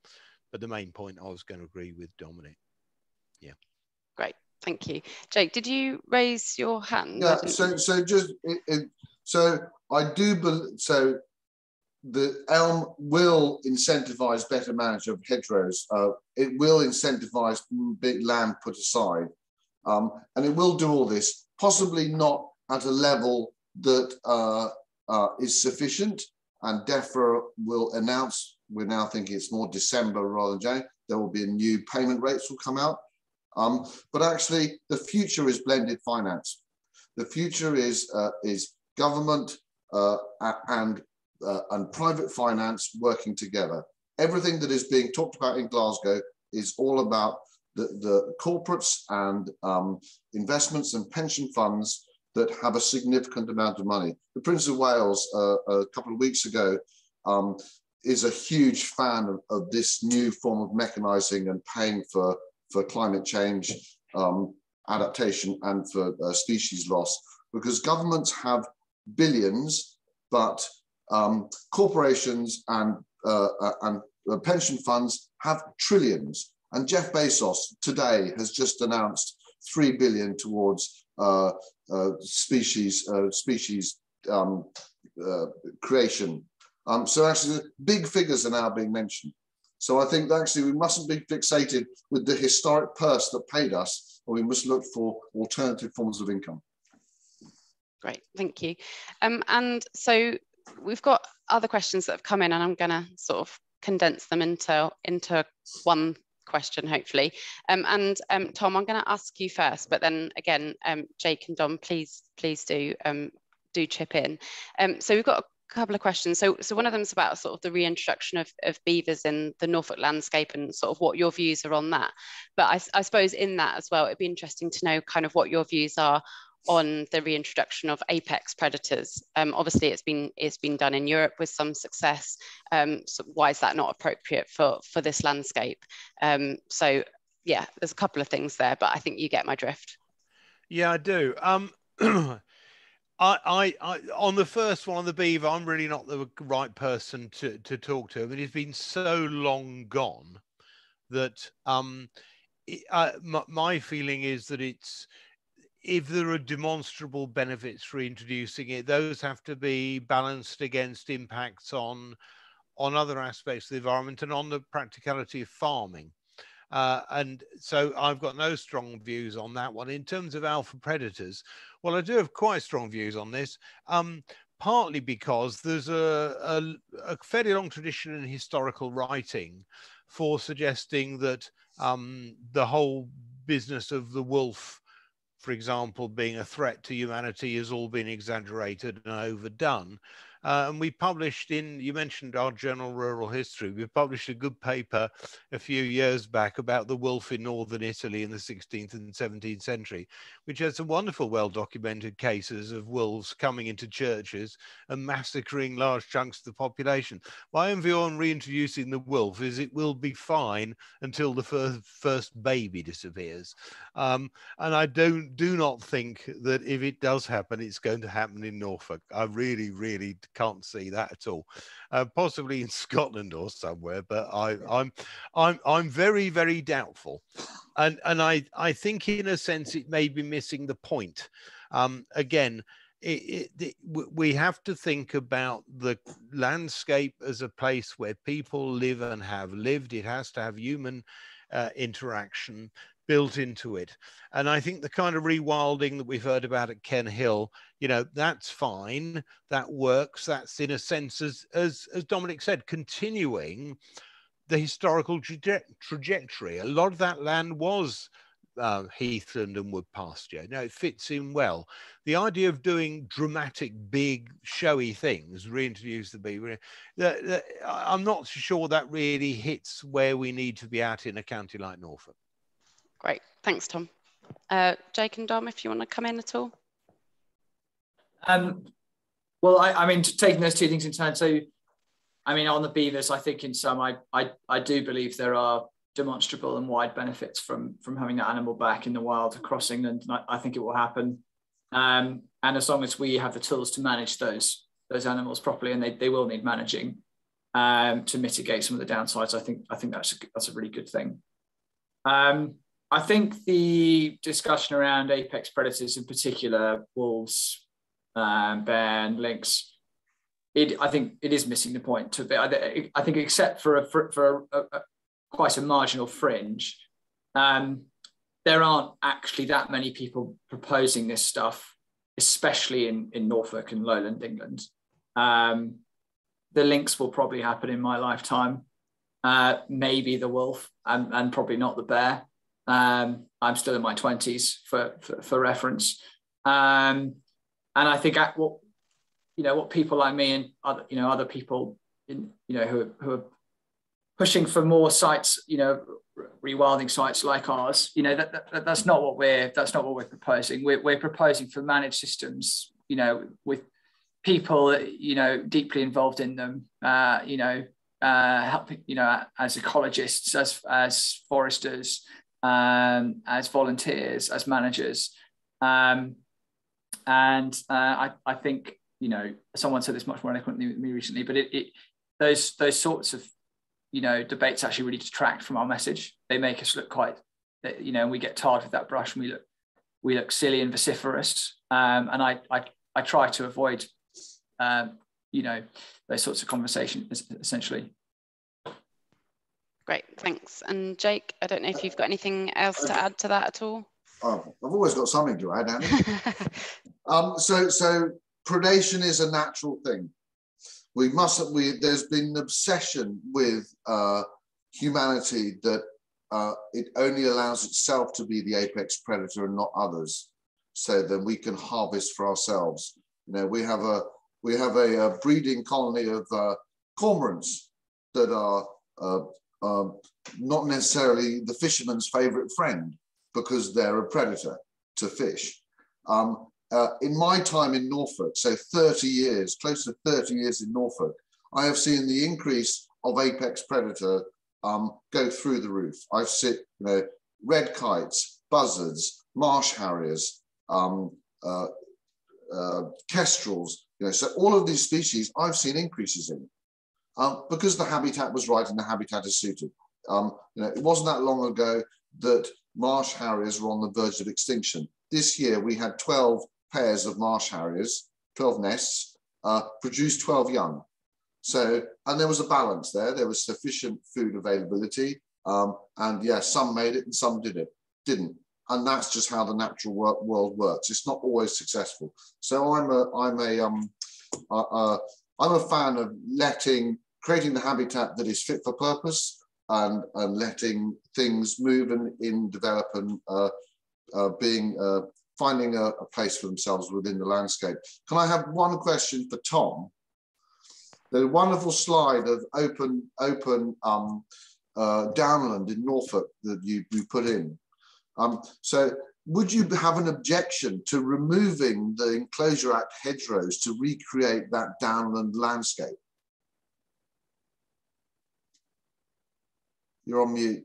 But the main point, I was going to agree with Dominic. Yeah. Great. Thank you. Jake, did you raise your hand? Yeah, so, so just, it, it, so I do believe, so the ELM will incentivize better management of hedgerows. Uh, it will incentivize big land put aside. Um, and it will do all this, possibly not at a level that uh, uh, is sufficient. And DEFRA will announce, we're now thinking it's more December rather than January, there will be a new payment rates will come out. Um, but actually, the future is blended finance. The future is uh, is government uh, and uh, and private finance working together. Everything that is being talked about in Glasgow is all about the, the corporates and um, investments and pension funds that have a significant amount of money. The Prince of Wales, uh, a couple of weeks ago, um, is a huge fan of, of, this new form of mechanizing and paying for for climate change um, adaptation and for uh, species loss because governments have billions, but um, corporations and, uh, uh, and uh, pension funds have trillions. And Jeff Bezos today has just announced three billion towards uh, uh, species species um, creation. Um, so actually, big figures are now being mentioned. So I think actually we mustn't be fixated with the historic purse that paid us, or we must look for alternative forms of income. Great, thank you. Um, and so we've got other questions that have come in, and I'm going to sort of condense them into into one question, hopefully. Um, and um, Tom, I'm going to ask you first, but then again, um, Jake and Dom, please please do um, do chip in. Um, so we've got couple of questions. So, so one of them is about sort of the reintroduction of, of beavers in the Norfolk landscape and sort of what your views are on that. But I, I suppose in that as well, it'd be interesting to know kind of what your views are on the reintroduction of apex predators. Um, obviously, it's been it's been done in Europe with some success. Um, so why is that not appropriate for for this landscape? Um, so yeah, there's a couple of things there, but I think you get my drift. Yeah, I do. I, I, I, on the first one, the beaver, I'm really not the right person to, to talk to. I mean, it's been so long gone that um, it, uh, my, my feeling is that it's if there are demonstrable benefits for introducing it, those have to be balanced against impacts on on other aspects of the environment and on the practicality of farming. Uh, and so I've got no strong views on that one. In terms of alpha predators, well, I do have quite strong views on this. Um, partly because there's a, a, a, fairly long tradition in historical writing for suggesting that um, the whole business of the wolf, for example, being a threat to humanity has all been exaggerated and overdone. Uh, and we published in, you mentioned our journal Rural History, we published a good paper a few years back about the wolf in northern Italy in the 16th and 17th century, which has some wonderful, well documented cases of wolves coming into churches and massacring large chunks of the population. My own view on reintroducing the wolf is it will be fine until the first, first baby disappears. Um, and I don't do not think that if it does happen, it's going to happen in Norfolk. I really, really can't see that at all. Uh, possibly in Scotland or somewhere, but I, I'm, I'm, I'm very, very doubtful, and and I, I think in a sense it may be missing the point. Um, again, it, it, it, we have to think about the landscape as a place where people live and have lived. It has to have human uh, interaction built into it. And I think the kind of rewilding that we've heard about at Ken Hill, you know, that's fine. That works. That's in a sense, as as, as Dominic said, continuing the historical traje trajectory. A lot of that land was uh, heathland and wood pasture. Now it fits in well. The idea of doing dramatic, big, showy things, reintroduce the bee. I'm not sure that really hits where we need to be at in a county like Norfolk. Great, thanks, Tom. Uh, Jake and Dom, if you want to come in at all. Um, well, I, I mean, taking those two things in turn. So, I mean, on the beavers, I think in some, I, I, I do believe there are demonstrable and wide benefits from from having that animal back in the wild across England. And I, I think it will happen. Um, and as long as we have the tools to manage those those animals properly, and they, they will need managing um, to mitigate some of the downsides, I think I think that's a, that's a really good thing. Um, I think the discussion around apex predators, in particular wolves, um, bear, and lynx, it I think it is missing the point. To be, I, I think except for a for, for a, a, quite a marginal fringe, um, there aren't actually that many people proposing this stuff, especially in in Norfolk and Lowland England. Um, the lynx will probably happen in my lifetime. Uh, maybe the wolf, and, and probably not the bear. Um, I'm still in my 20s for, for, for reference. Um, and I think what, you know, what people like me and other, you know, other people in, you know, who, who are pushing for more sites, you know, rewilding sites like ours, you know, that, that, that's not what we're, that's not what we're proposing. We're, we're proposing for managed systems, you know, with people, you know, deeply involved in them, uh, you know, uh, helping, you know, as ecologists, as, as foresters, um, as volunteers, as managers. Um, and uh, I, I think, you know, someone said this much more eloquently than me recently, but it, it those those sorts of, you know, debates actually really detract from our message. They make us look quite, you know, we get tarred with that brush and we look we look silly and vociferous. Um, and I, I I try to avoid, um, you know, those sorts of conversations essentially. Great, thanks. And Jake, I don't know if you've got anything else to add to that at all. Oh, I've always got something to add, Annie. um, so, so predation is a natural thing. We mustn't. We there's been an obsession with uh, humanity that uh, it only allows itself to be the apex predator and not others, so that we can harvest for ourselves. You know, we have a we have a, a breeding colony of uh, cormorants that are uh, not necessarily the fisherman's favorite friend because they're a predator to fish. Um, uh, in my time in Norfolk, so 30 years, close to 30 years in Norfolk, I have seen the increase of apex predator um, go through the roof. I've seen, you know, red kites, buzzards, marsh harriers, um, uh, uh, kestrels, you know, so all of these species I've seen increases in um, because the habitat was right and the habitat is suited. Um, you know, it wasn't that long ago that marsh harriers were on the verge of extinction. This year we had 12 pairs of marsh harriers, 12 nests, uh, produced 12 young. So, and there was a balance there. There was sufficient food availability. Um, and yeah, some made it and some didn't. Didn't. And that's just how the natural world works. It's not always successful. So I'm a, I'm a, um, uh, I'm a fan of letting, creating the habitat that is fit for purpose and, and letting things move and in develop and uh, uh, being uh, finding a, a, place for themselves within the landscape. Can I have one question for Tom? The wonderful slide of open open um, uh, downland in Norfolk that you, you put in. Um, so would you have an objection to removing the Enclosure Act hedgerows to recreate that downland landscape? You're on mute.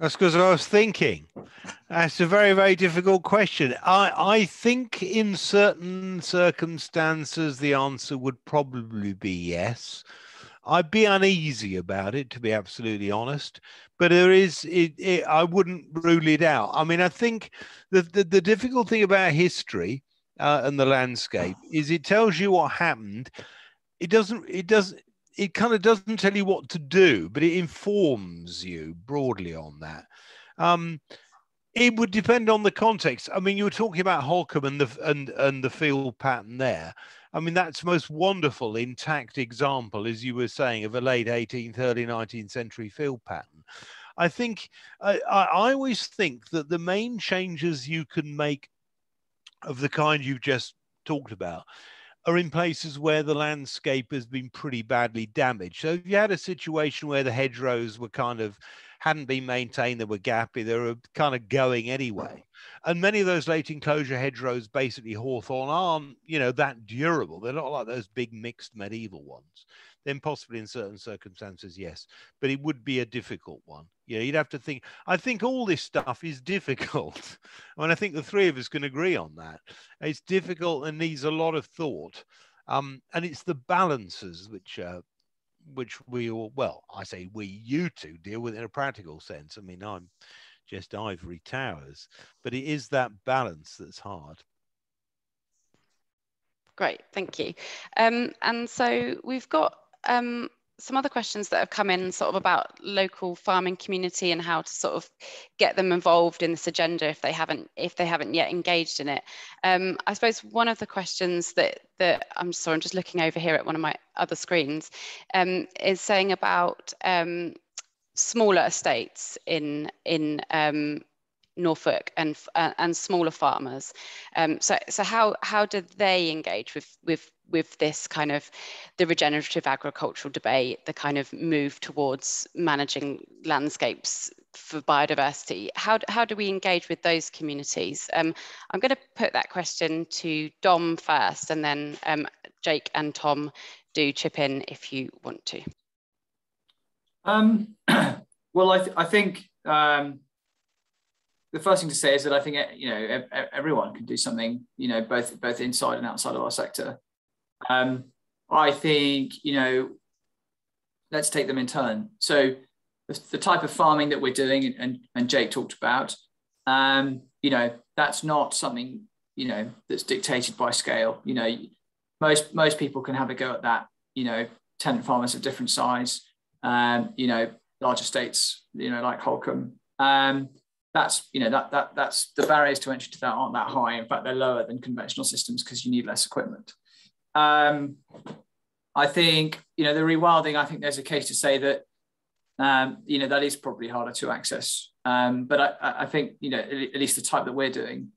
That's because I was thinking. That's a very, very difficult question. I, I think in certain circumstances, the answer would probably be yes. I'd be uneasy about it, to be absolutely honest. But there is, it, it, I wouldn't rule it out. I mean, I think the, the, the difficult thing about history uh, and the landscape is it tells you what happened. It doesn't, it doesn't, it kind of doesn't tell you what to do, but it informs you broadly on that. Um, it would depend on the context. I mean, you were talking about Holkham and the and and the field pattern there. I mean, that's most wonderful, intact example, as you were saying, of a late 18th, early 19th century field pattern. I think I, I always think that the main changes you can make of the kind you've just talked about are in places where the landscape has been pretty badly damaged. So if you had a situation where the hedgerows were kind of hadn't been maintained, they were gappy, they were kind of going anyway. And many of those late enclosure hedgerows, basically hawthorn, aren't, you know, that durable. They're not like those big mixed medieval ones then possibly in certain circumstances, yes. But it would be a difficult one. Yeah, you'd have to think. I think all this stuff is difficult. I mean, I think the three of us can agree on that. It's difficult and needs a lot of thought. Um, and it's the balances which uh, which we all well, I say we you two deal with in a practical sense. I mean, I'm just ivory towers, but it is that balance that's hard. Great, thank you. Um, and so we've got um, some other questions that have come in sort of about local farming community and how to sort of get them involved in this agenda if they haven't if they haven't yet engaged in it. Um, I suppose one of the questions that that I'm sorry, I'm just looking over here at one of my other screens, um, is saying about um, smaller estates in in um, Norfolk and uh, and smaller farmers. Um, so so how how did they engage with with with this kind of the regenerative agricultural debate, the kind of move towards managing landscapes for biodiversity? How how do we engage with those communities? Um, I'm going to put that question to Dom first, and then um, Jake and Tom do chip in if you want to. Um, well, I, th I think um, the first thing to say is that I think you know everyone can do something, you know, both both inside and outside of our sector. Um, I think you know, let's take them in turn. So the, the type of farming that we're doing, and, and Jake talked about, um, you know, that's not something you know that's dictated by scale. You know, most most people can have a go at that. You know, tenant farmers of different size. Um, you know, large estates. You know, like Holkham. Um, that's you know that that that's the barriers to entry to that aren't that high. In fact, they're lower than conventional systems because you need less equipment. Um, I think you know the rewilding. I think there's a case to say that um, you know that is probably harder to access. Um, but I, I, think you know at least the type that we're doing,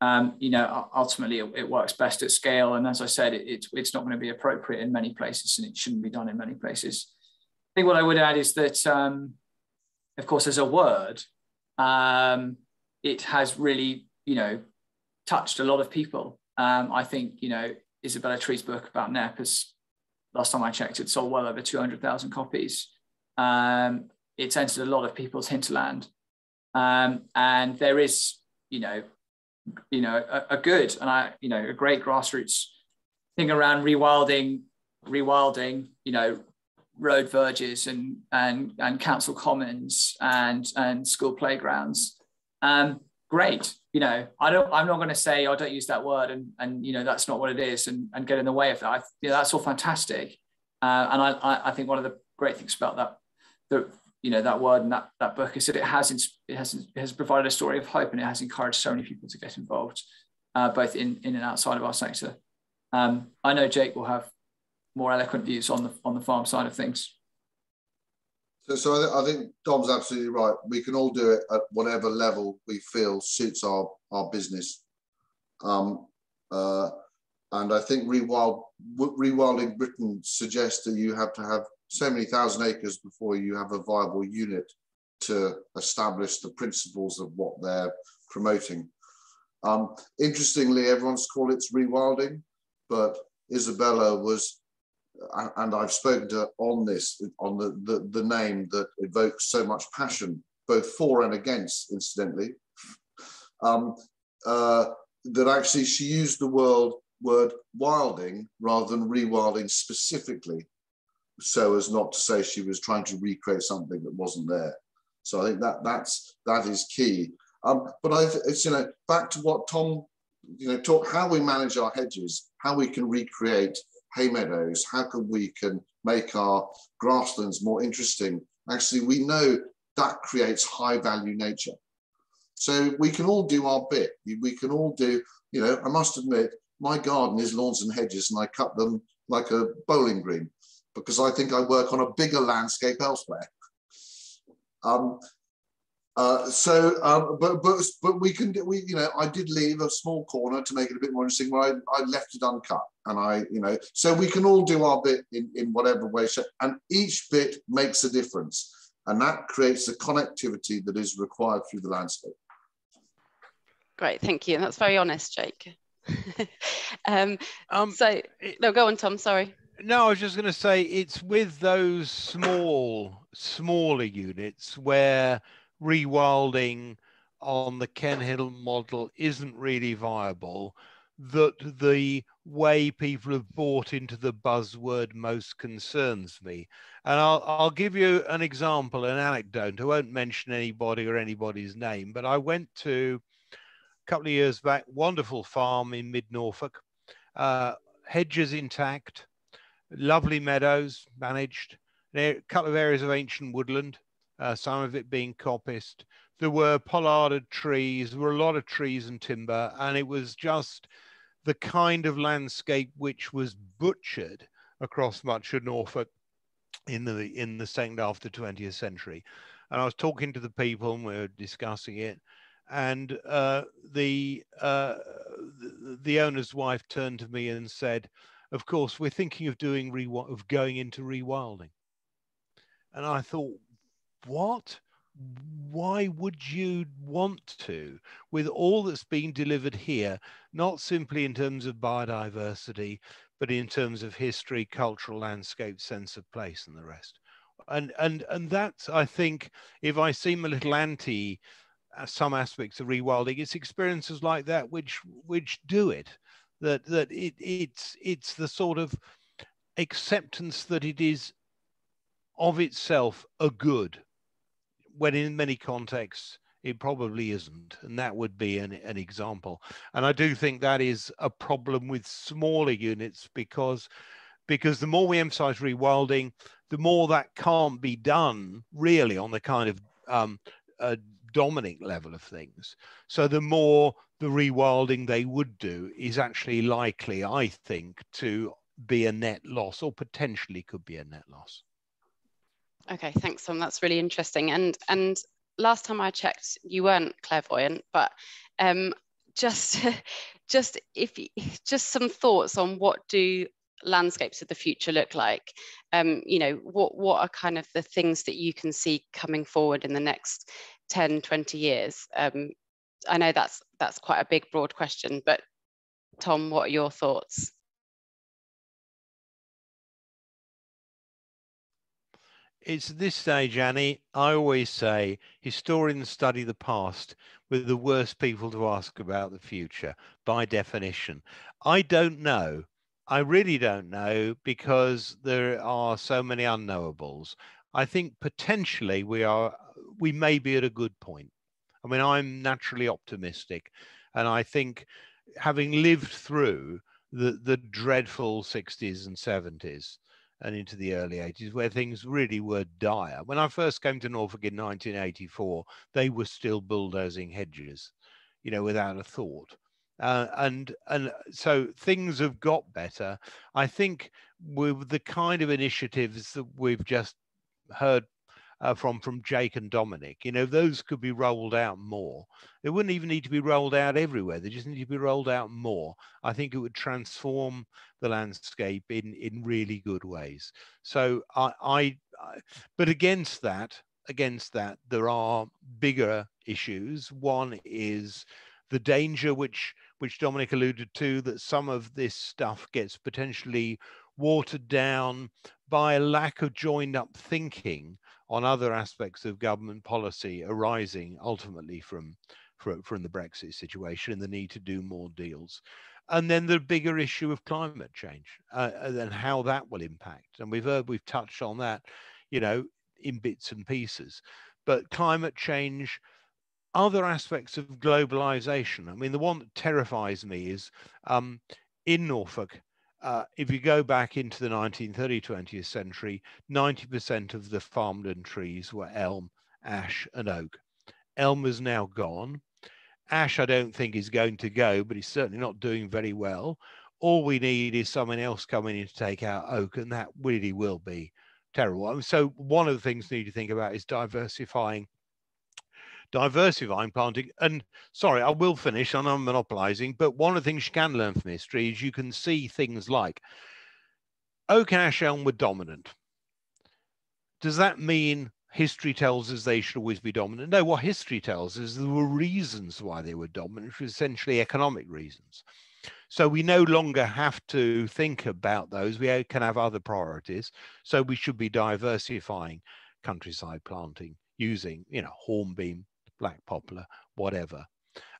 um, you know, ultimately it, it, works best at scale. And as I said, it, it's it's not going to be appropriate in many places, and it shouldn't be done in many places. I think what I would add is that, um, of course, as a word, um, it has really, you know, touched a lot of people. Um, I think, you know, Isabella Tree's book about Knepp has, last time I checked, it sold well over 200,000 copies. Um, it's entered a lot of people's hinterland. Um, and there is, you know, you know, a, a, good and I, you know, a great grassroots thing around rewilding, rewilding, you know, road verges and and and council commons and and school playgrounds. Um, great. You know, I don't. I'm not going to say I oh, don't use that word, and and you know that's not what it is, and and get in the way of that. I, you know, that's all fantastic, uh, and I I think one of the great things about that the you know that word and that that book is that it has it has it has provided a story of hope and it has encouraged so many people to get involved, uh, both in in and outside of our sector. Um, I know Jake will have more eloquent views on the on the farm side of things. So, so I, th- I, think Dom's absolutely right. We can all do it at whatever level we feel suits our our business. Um, uh, and I think rewild rewilding Britain suggests that you have to have so many thousand acres before you have a viable unit to establish the principles of what they're promoting. Um, interestingly, everyone's called it rewilding, but Isabella was, and I've spoken to on this, on the, the, the name that evokes so much passion, both for and against, incidentally, um, uh, that actually she used the word, word wilding rather than rewilding specifically so as not to say she was trying to recreate something that wasn't there. So I think that that's that is key. Um, but I, it's you know back to what Tom, you know, talk how we manage our hedges, how we can recreate hay meadows, how can we can make our grasslands more interesting. Actually, we know that creates high value nature. So we can all do our bit. We can all do, you know, I must admit, my garden is lawns and hedges and I cut them like a bowling green because I think I work on a bigger landscape elsewhere. Um, uh, so, um, but but but we can we you know I did leave a small corner to make it a bit more interesting where I, I left it uncut and I you know so we can all do our bit in in whatever way and each bit makes a difference and that creates the connectivity that is required through the landscape. Great, thank you. That's very honest, Jake. um, um, so no, go on, Tom. Sorry. No, I was just going to say it's with those small, smaller units where rewilding on the Ken Hill model isn't really viable that the way people have bought into the buzzword most concerns me. And I'll, I'll give you an example, an anecdote. I won't mention anybody or anybody's name, but I went to a couple of years back, wonderful farm in mid Norfolk, uh, hedges intact, lovely meadows managed, a couple of areas of ancient woodland, uh, some of it being coppiced. There were pollarded trees, there were a lot of trees and timber, and it was just the kind of landscape which was butchered across much of Norfolk in the in the second half of the 20th century. And I was talking to the people and we were discussing it. And uh, the, uh, the the owner's wife turned to me and said, of course, we're thinking of doing of going into rewilding. And I thought, what? Why would you want to, with all that's been delivered here, not simply in terms of biodiversity, but in terms of history, cultural landscape, sense of place, and the rest? And and and that's, I think, if I seem a little anti uh, some aspects of rewilding, it's experiences like that which which do it that that it, it's it's the sort of acceptance that it is of itself a good when in many contexts it probably isn't and that would be an, an example and i do think that is a problem with smaller units because because the more we emphasize rewilding the more that can't be done really on the kind of um, dominant level of things so the more the rewilding they would do is actually likely, I think, to be a net loss or potentially could be a net loss. Okay, thanks, Tom. That's really interesting. And and last time I checked, you weren't clairvoyant, but um, just just if just some thoughts on what do landscapes of the future look like um, you know what what are kind of the things that you can see coming forward in the next 10 20 years um, I know that's that's quite a big, broad question, but Tom, what are your thoughts? It's this stage, Annie. I always say historians study the past with the worst people to ask about the future by definition. I don't know. I really don't know because there are so many unknowables. I think potentially we are we may be at a good point I mean, I'm naturally optimistic, and I think having lived through the the dreadful 60s and 70s and into the early 80s where things really were dire. When I first came to Norfolk in 1984, they were still bulldozing hedges, you know, without a thought. Uh, and and so things have got better. I think with the kind of initiatives that we've just heard uh, from from Jake and Dominic. You know, those could be rolled out more. They wouldn't even need to be rolled out everywhere. They just need to be rolled out more. I think it would transform the landscape in in really good ways. So I, I, I but against that, against that, there are bigger issues. One is the danger which which Dominic alluded to that some of this stuff gets potentially watered down by a lack of joined up thinking on other aspects of government policy arising ultimately from, from, from the Brexit situation and the need to do more deals. And then the bigger issue of climate change uh, and how that will impact. And we've heard, we've touched on that, you know, in bits and pieces. But climate change, other aspects of globalization. I mean, the one that terrifies me is um, in Norfolk, uh, if you go back into the 1930 20th century, 90% of the farmland trees were elm, ash, and oak. Elm is now gone. Ash, I don't think, is going to go, but he's certainly not doing very well. All we need is someone else coming in to take out oak, and that really will be terrible. So, one of the things you need to think about is diversifying diversifying planting. And sorry, I will finish and I'm monopolizing, but one of the things you can learn from history is you can see things like oak and ash elm were dominant. Does that mean history tells us they should always be dominant? No, what history tells us there were reasons why they were dominant, which was essentially economic reasons. So we no longer have to think about those. We can have other priorities. So we should be diversifying countryside planting using, you know, hornbeam, black poplar, whatever.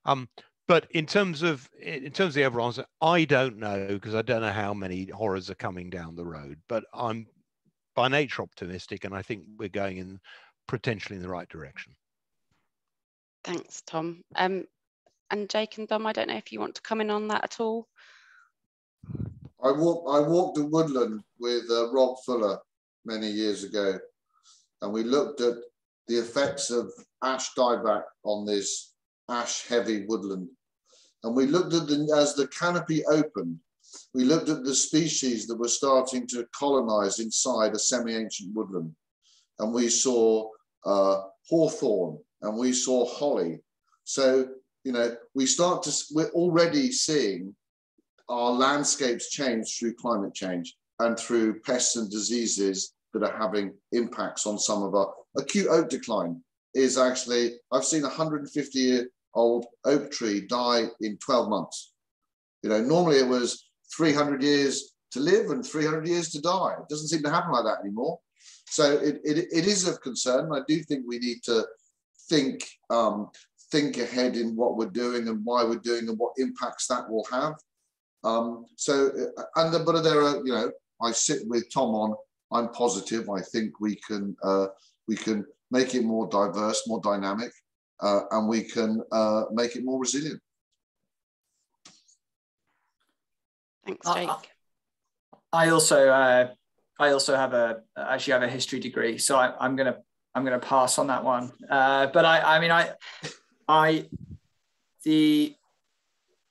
Um, but in terms of in terms of the overall answer, I don't know because I don't know how many horrors are coming down the road. But I'm by nature optimistic, and I think we're going in potentially in the right direction. Thanks, Tom. Um, and Jake and Dom, I don't know if you want to come in on that at all. I walked I walked the woodland with uh, Rob Fuller many years ago, and we looked at the effects of ash dieback on this ash heavy woodland. And we looked at the, as the canopy opened, we looked at the species that were starting to colonize inside a semi-ancient woodland. And we saw uh, hawthorn and we saw holly. So, you know, we start to, we're already seeing our landscapes change through climate change and through pests and diseases that are having impacts on some of our acute oak decline is actually, I've seen a 150 year old oak tree die in 12 months. You know, normally it was 300 years to live and 300 years to die. It doesn't seem to happen like that anymore. So it, it, it is of concern. I do think we need to think um, think ahead in what we're doing and why we're doing and what impacts that will have. Um, so, uh, and but there are, you know, I sit with Tom on. I'm positive. I think we can uh, we can make it more diverse, more dynamic, uh, and we can uh, make it more resilient. Thanks, Jake. I also uh, I also have a actually have a history degree, so I, am gonna I'm gonna pass on that one. Uh, but I I mean I I the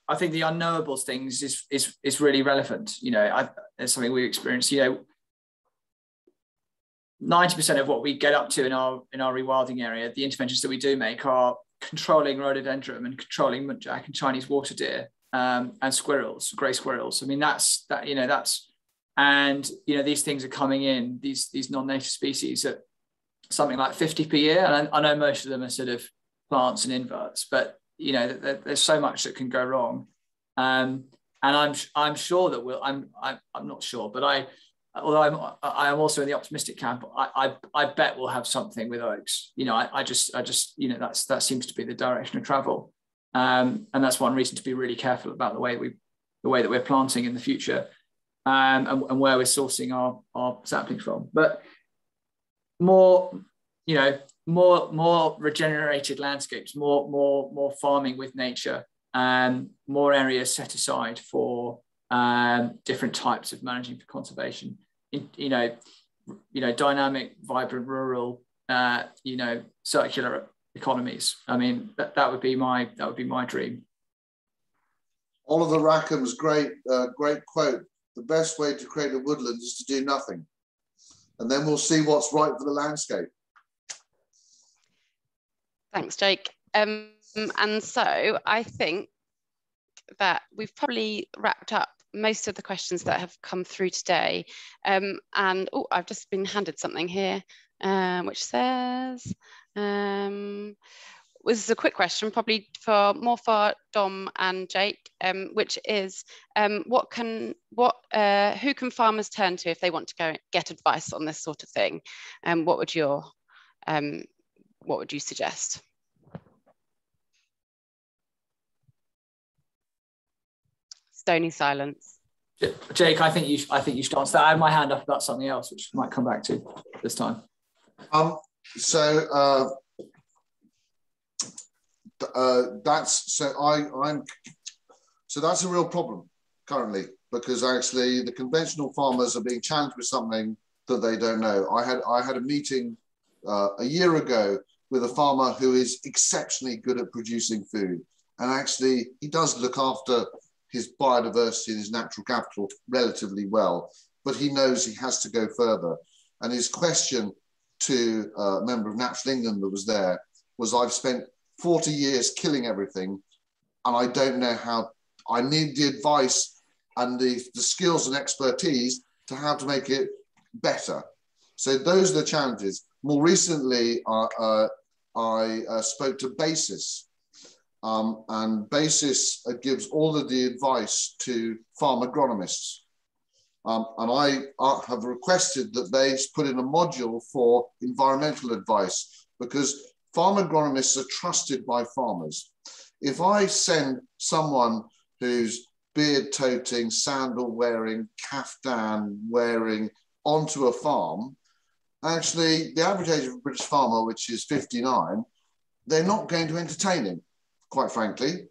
I think the unknowables things is is is really relevant. You know, I, it's something we experience. You know, 90% of what we get up to in our in our rewilding area, the interventions that we do make are controlling rhododendron and controlling muntjac and Chinese water deer um, and squirrels, grey squirrels. I mean, that's that you know that's and you know these things are coming in these these non-native species at something like 50 per year, and I, I know most of them are sort of plants and inverts, but you know there, there's so much that can go wrong. Um, and I'm I'm sure that we'll I'm, I'm not sure, but I although I'm I am also in the optimistic camp, I, I, I bet we'll have something with Oaks. You know, I, I just I just you know that's that seems to be the direction of travel, um, and that's one reason to be really careful about the way we the way that we're planting in the future, um, and, and where we're sourcing our our saplings from. But more, you know, more more regenerated landscapes, more more more farming with nature, and more areas set aside for um, different types of managing for conservation. In, you know, you know, dynamic, vibrant, rural, uh, you know, circular economies. I mean, that, that would be my that would be my dream. Oliver Rackham's great uh, great quote: "The best way to create a woodland is to do nothing, and then we'll see what's right for the landscape." Thanks, Jake. Um, and so I think that we've probably wrapped up most of the questions that have come through today. Um, and oh, I've just been handed something here, um, which says, um, this is a quick question, probably for more for Dom and Jake, um, which is, um, what can, what, uh, who can farmers turn to if they want to go get advice on this sort of thing? And um, what would your, um, what would you suggest? Stony silence. Jake, I think you. I think you should answer that. I had my hand up about something else, which I might come back to this time. Um. So. Uh, uh, that's so. I. I'm. So that's a real problem currently because actually the conventional farmers are being challenged with something that they don't know. I had I had a meeting uh, a year ago with a farmer who is exceptionally good at producing food, and actually he does look after his biodiversity and his natural capital relatively well, but he knows he has to go further. And his question to a member of Natural England that was there was I've spent 40 years killing everything, and I don't know how, I need the advice and the, the skills and expertise to how to make it better. So those are the challenges. More recently, uh, uh, I uh, spoke to BASIS, um, and BASIS uh, gives all of the advice to farm agronomists. Um, and I uh, have requested that they put in a module for environmental advice because farm agronomists are trusted by farmers. If I send someone who's beard toting, sandal wearing, caftan wearing onto a farm, actually the average age of a British farmer, which is 59, they're not going to entertain him quite frankly.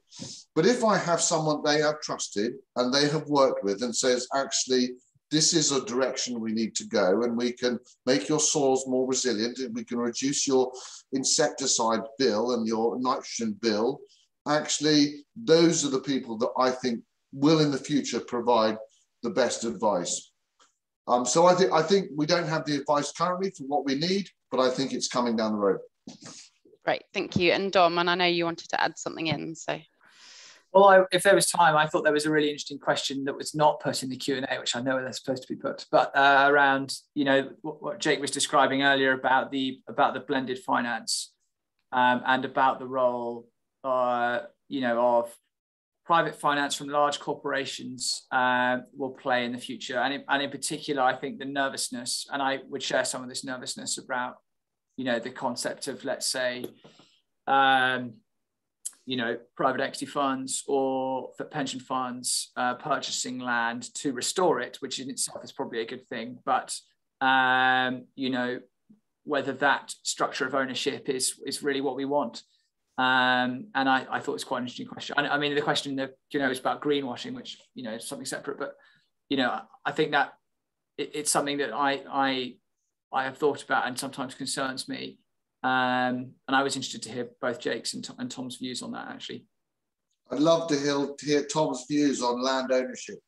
But if I have someone they have trusted and they have worked with and says, actually, this is a direction we need to go, and we can make your soils more resilient, and we can reduce your insecticide bill and your nitrogen bill. Actually, those are the people that I think will in the future provide the best advice. Um, so I think I think we don't have the advice currently for what we need, but I think it's coming down the road. Great, thank you. And Dom, and I know you wanted to add something in, so. Well, I, if there was time, I thought there was a really interesting question that was not put in the Q and A, which I know they're supposed to be put, but uh, around you know what, what, Jake was describing earlier about the about the blended finance um, and about the role, uh, you know, of private finance from large corporations uh, will play in the future, and in, and in particular, I think the nervousness, and I would share some of this nervousness about you know, the concept of, let's say, um, you know, private equity funds or for pension funds uh, purchasing land to restore it, which in itself is probably a good thing. But, um, you know, whether that structure of ownership is, is really what we want. Um, and I, I thought it was quite an interesting question. I, I mean, the question that, you know, is about greenwashing, which, you know, is something separate, but, you know, I think that it, it's something that I, I I have thought about and sometimes concerns me. Um, and I was interested to hear both Jake's and, and, Tom's views on that, actually. I'd love to hear, to hear Tom's views on land ownership.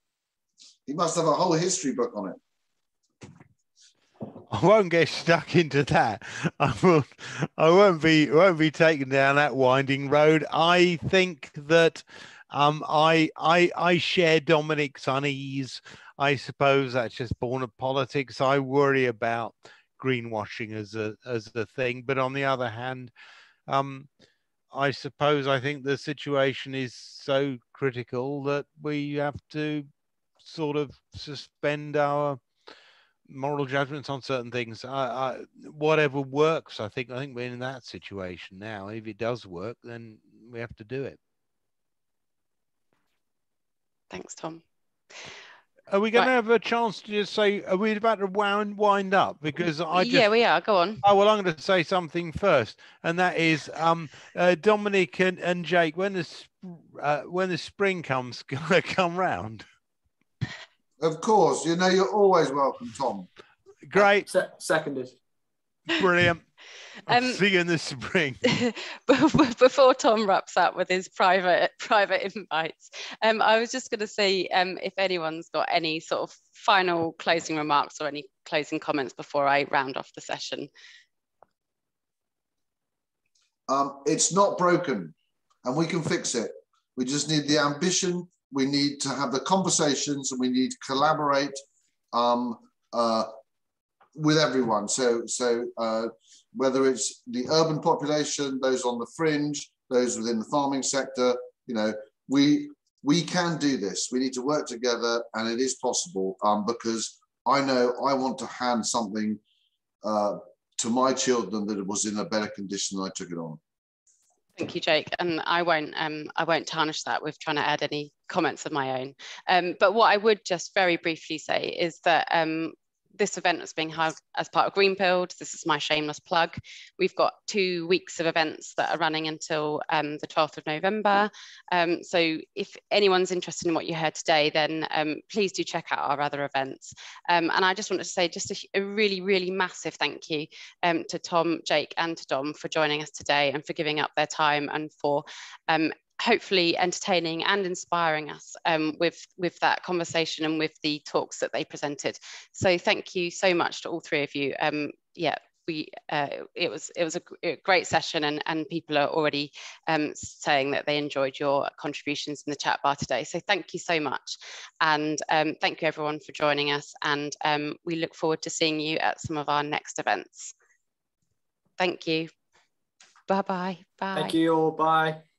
He must have a whole history book on it. I won't get stuck into that. I won't. I won't be. Won't be taken down that winding road. I think that um, I I I share Dominic's unease I suppose that's just born of politics. I worry about greenwashing as a as a thing, but on the other hand, um, I suppose I think the situation is so critical that we have to sort of suspend our moral judgments on certain things. I, I, whatever works, I think. I think we're in that situation now. If it does work, then we have to do it. Thanks, Tom. Are we going right. to have a chance to just say, are we about to wind, wind up? Because I just, Yeah, we are. Go on. Oh, well, I'm going to say something first. And that is um, uh, Dominic and, and Jake, when the, uh, when the spring comes, going to come round? Of course. You know, you're always welcome, Tom. Great. Se seconded. Brilliant. Um, see you in the spring. before Tom wraps up with his private private invites, um, I was just going to say um, if anyone's got any sort of final closing remarks or any closing comments before I round off the session. Um, it's not broken, and we can fix it. We just need the ambition. We need to have the conversations, and we need to collaborate. Um, uh, with everyone. So, so uh, whether it's the urban population, those on the fringe, those within the farming sector, you know, we we can do this. We need to work together, and it is possible. Um, because I know I want to hand something uh, to my children that was in a better condition than I took it on. Thank you, Jake. And I won't um, I won't tarnish that with trying to add any comments of my own. Um, but what I would just very briefly say is that um, this event was being held as part of Greenbuild. This is my shameless plug. We've got two weeks of events that are running until um, the 12th of November. Um, so if anyone's interested in what you heard today, then um, please do check out our other events. Um, and I just wanted to say just a, a really, really massive thank you um, to Tom, Jake and to Dom for joining us today and for giving up their time and for um, hopefully entertaining and inspiring us um, with, with that conversation and with the talks that they presented. So thank you so much to all three of you. Um, yeah, we, uh, it was it was a great session and, and people are already um, saying that they enjoyed your contributions in the chat bar today. So thank you so much. And um, thank you everyone for joining us. And um, we look forward to seeing you at some of our next events. Thank you. Bye-bye. Bye. Thank you all. Bye.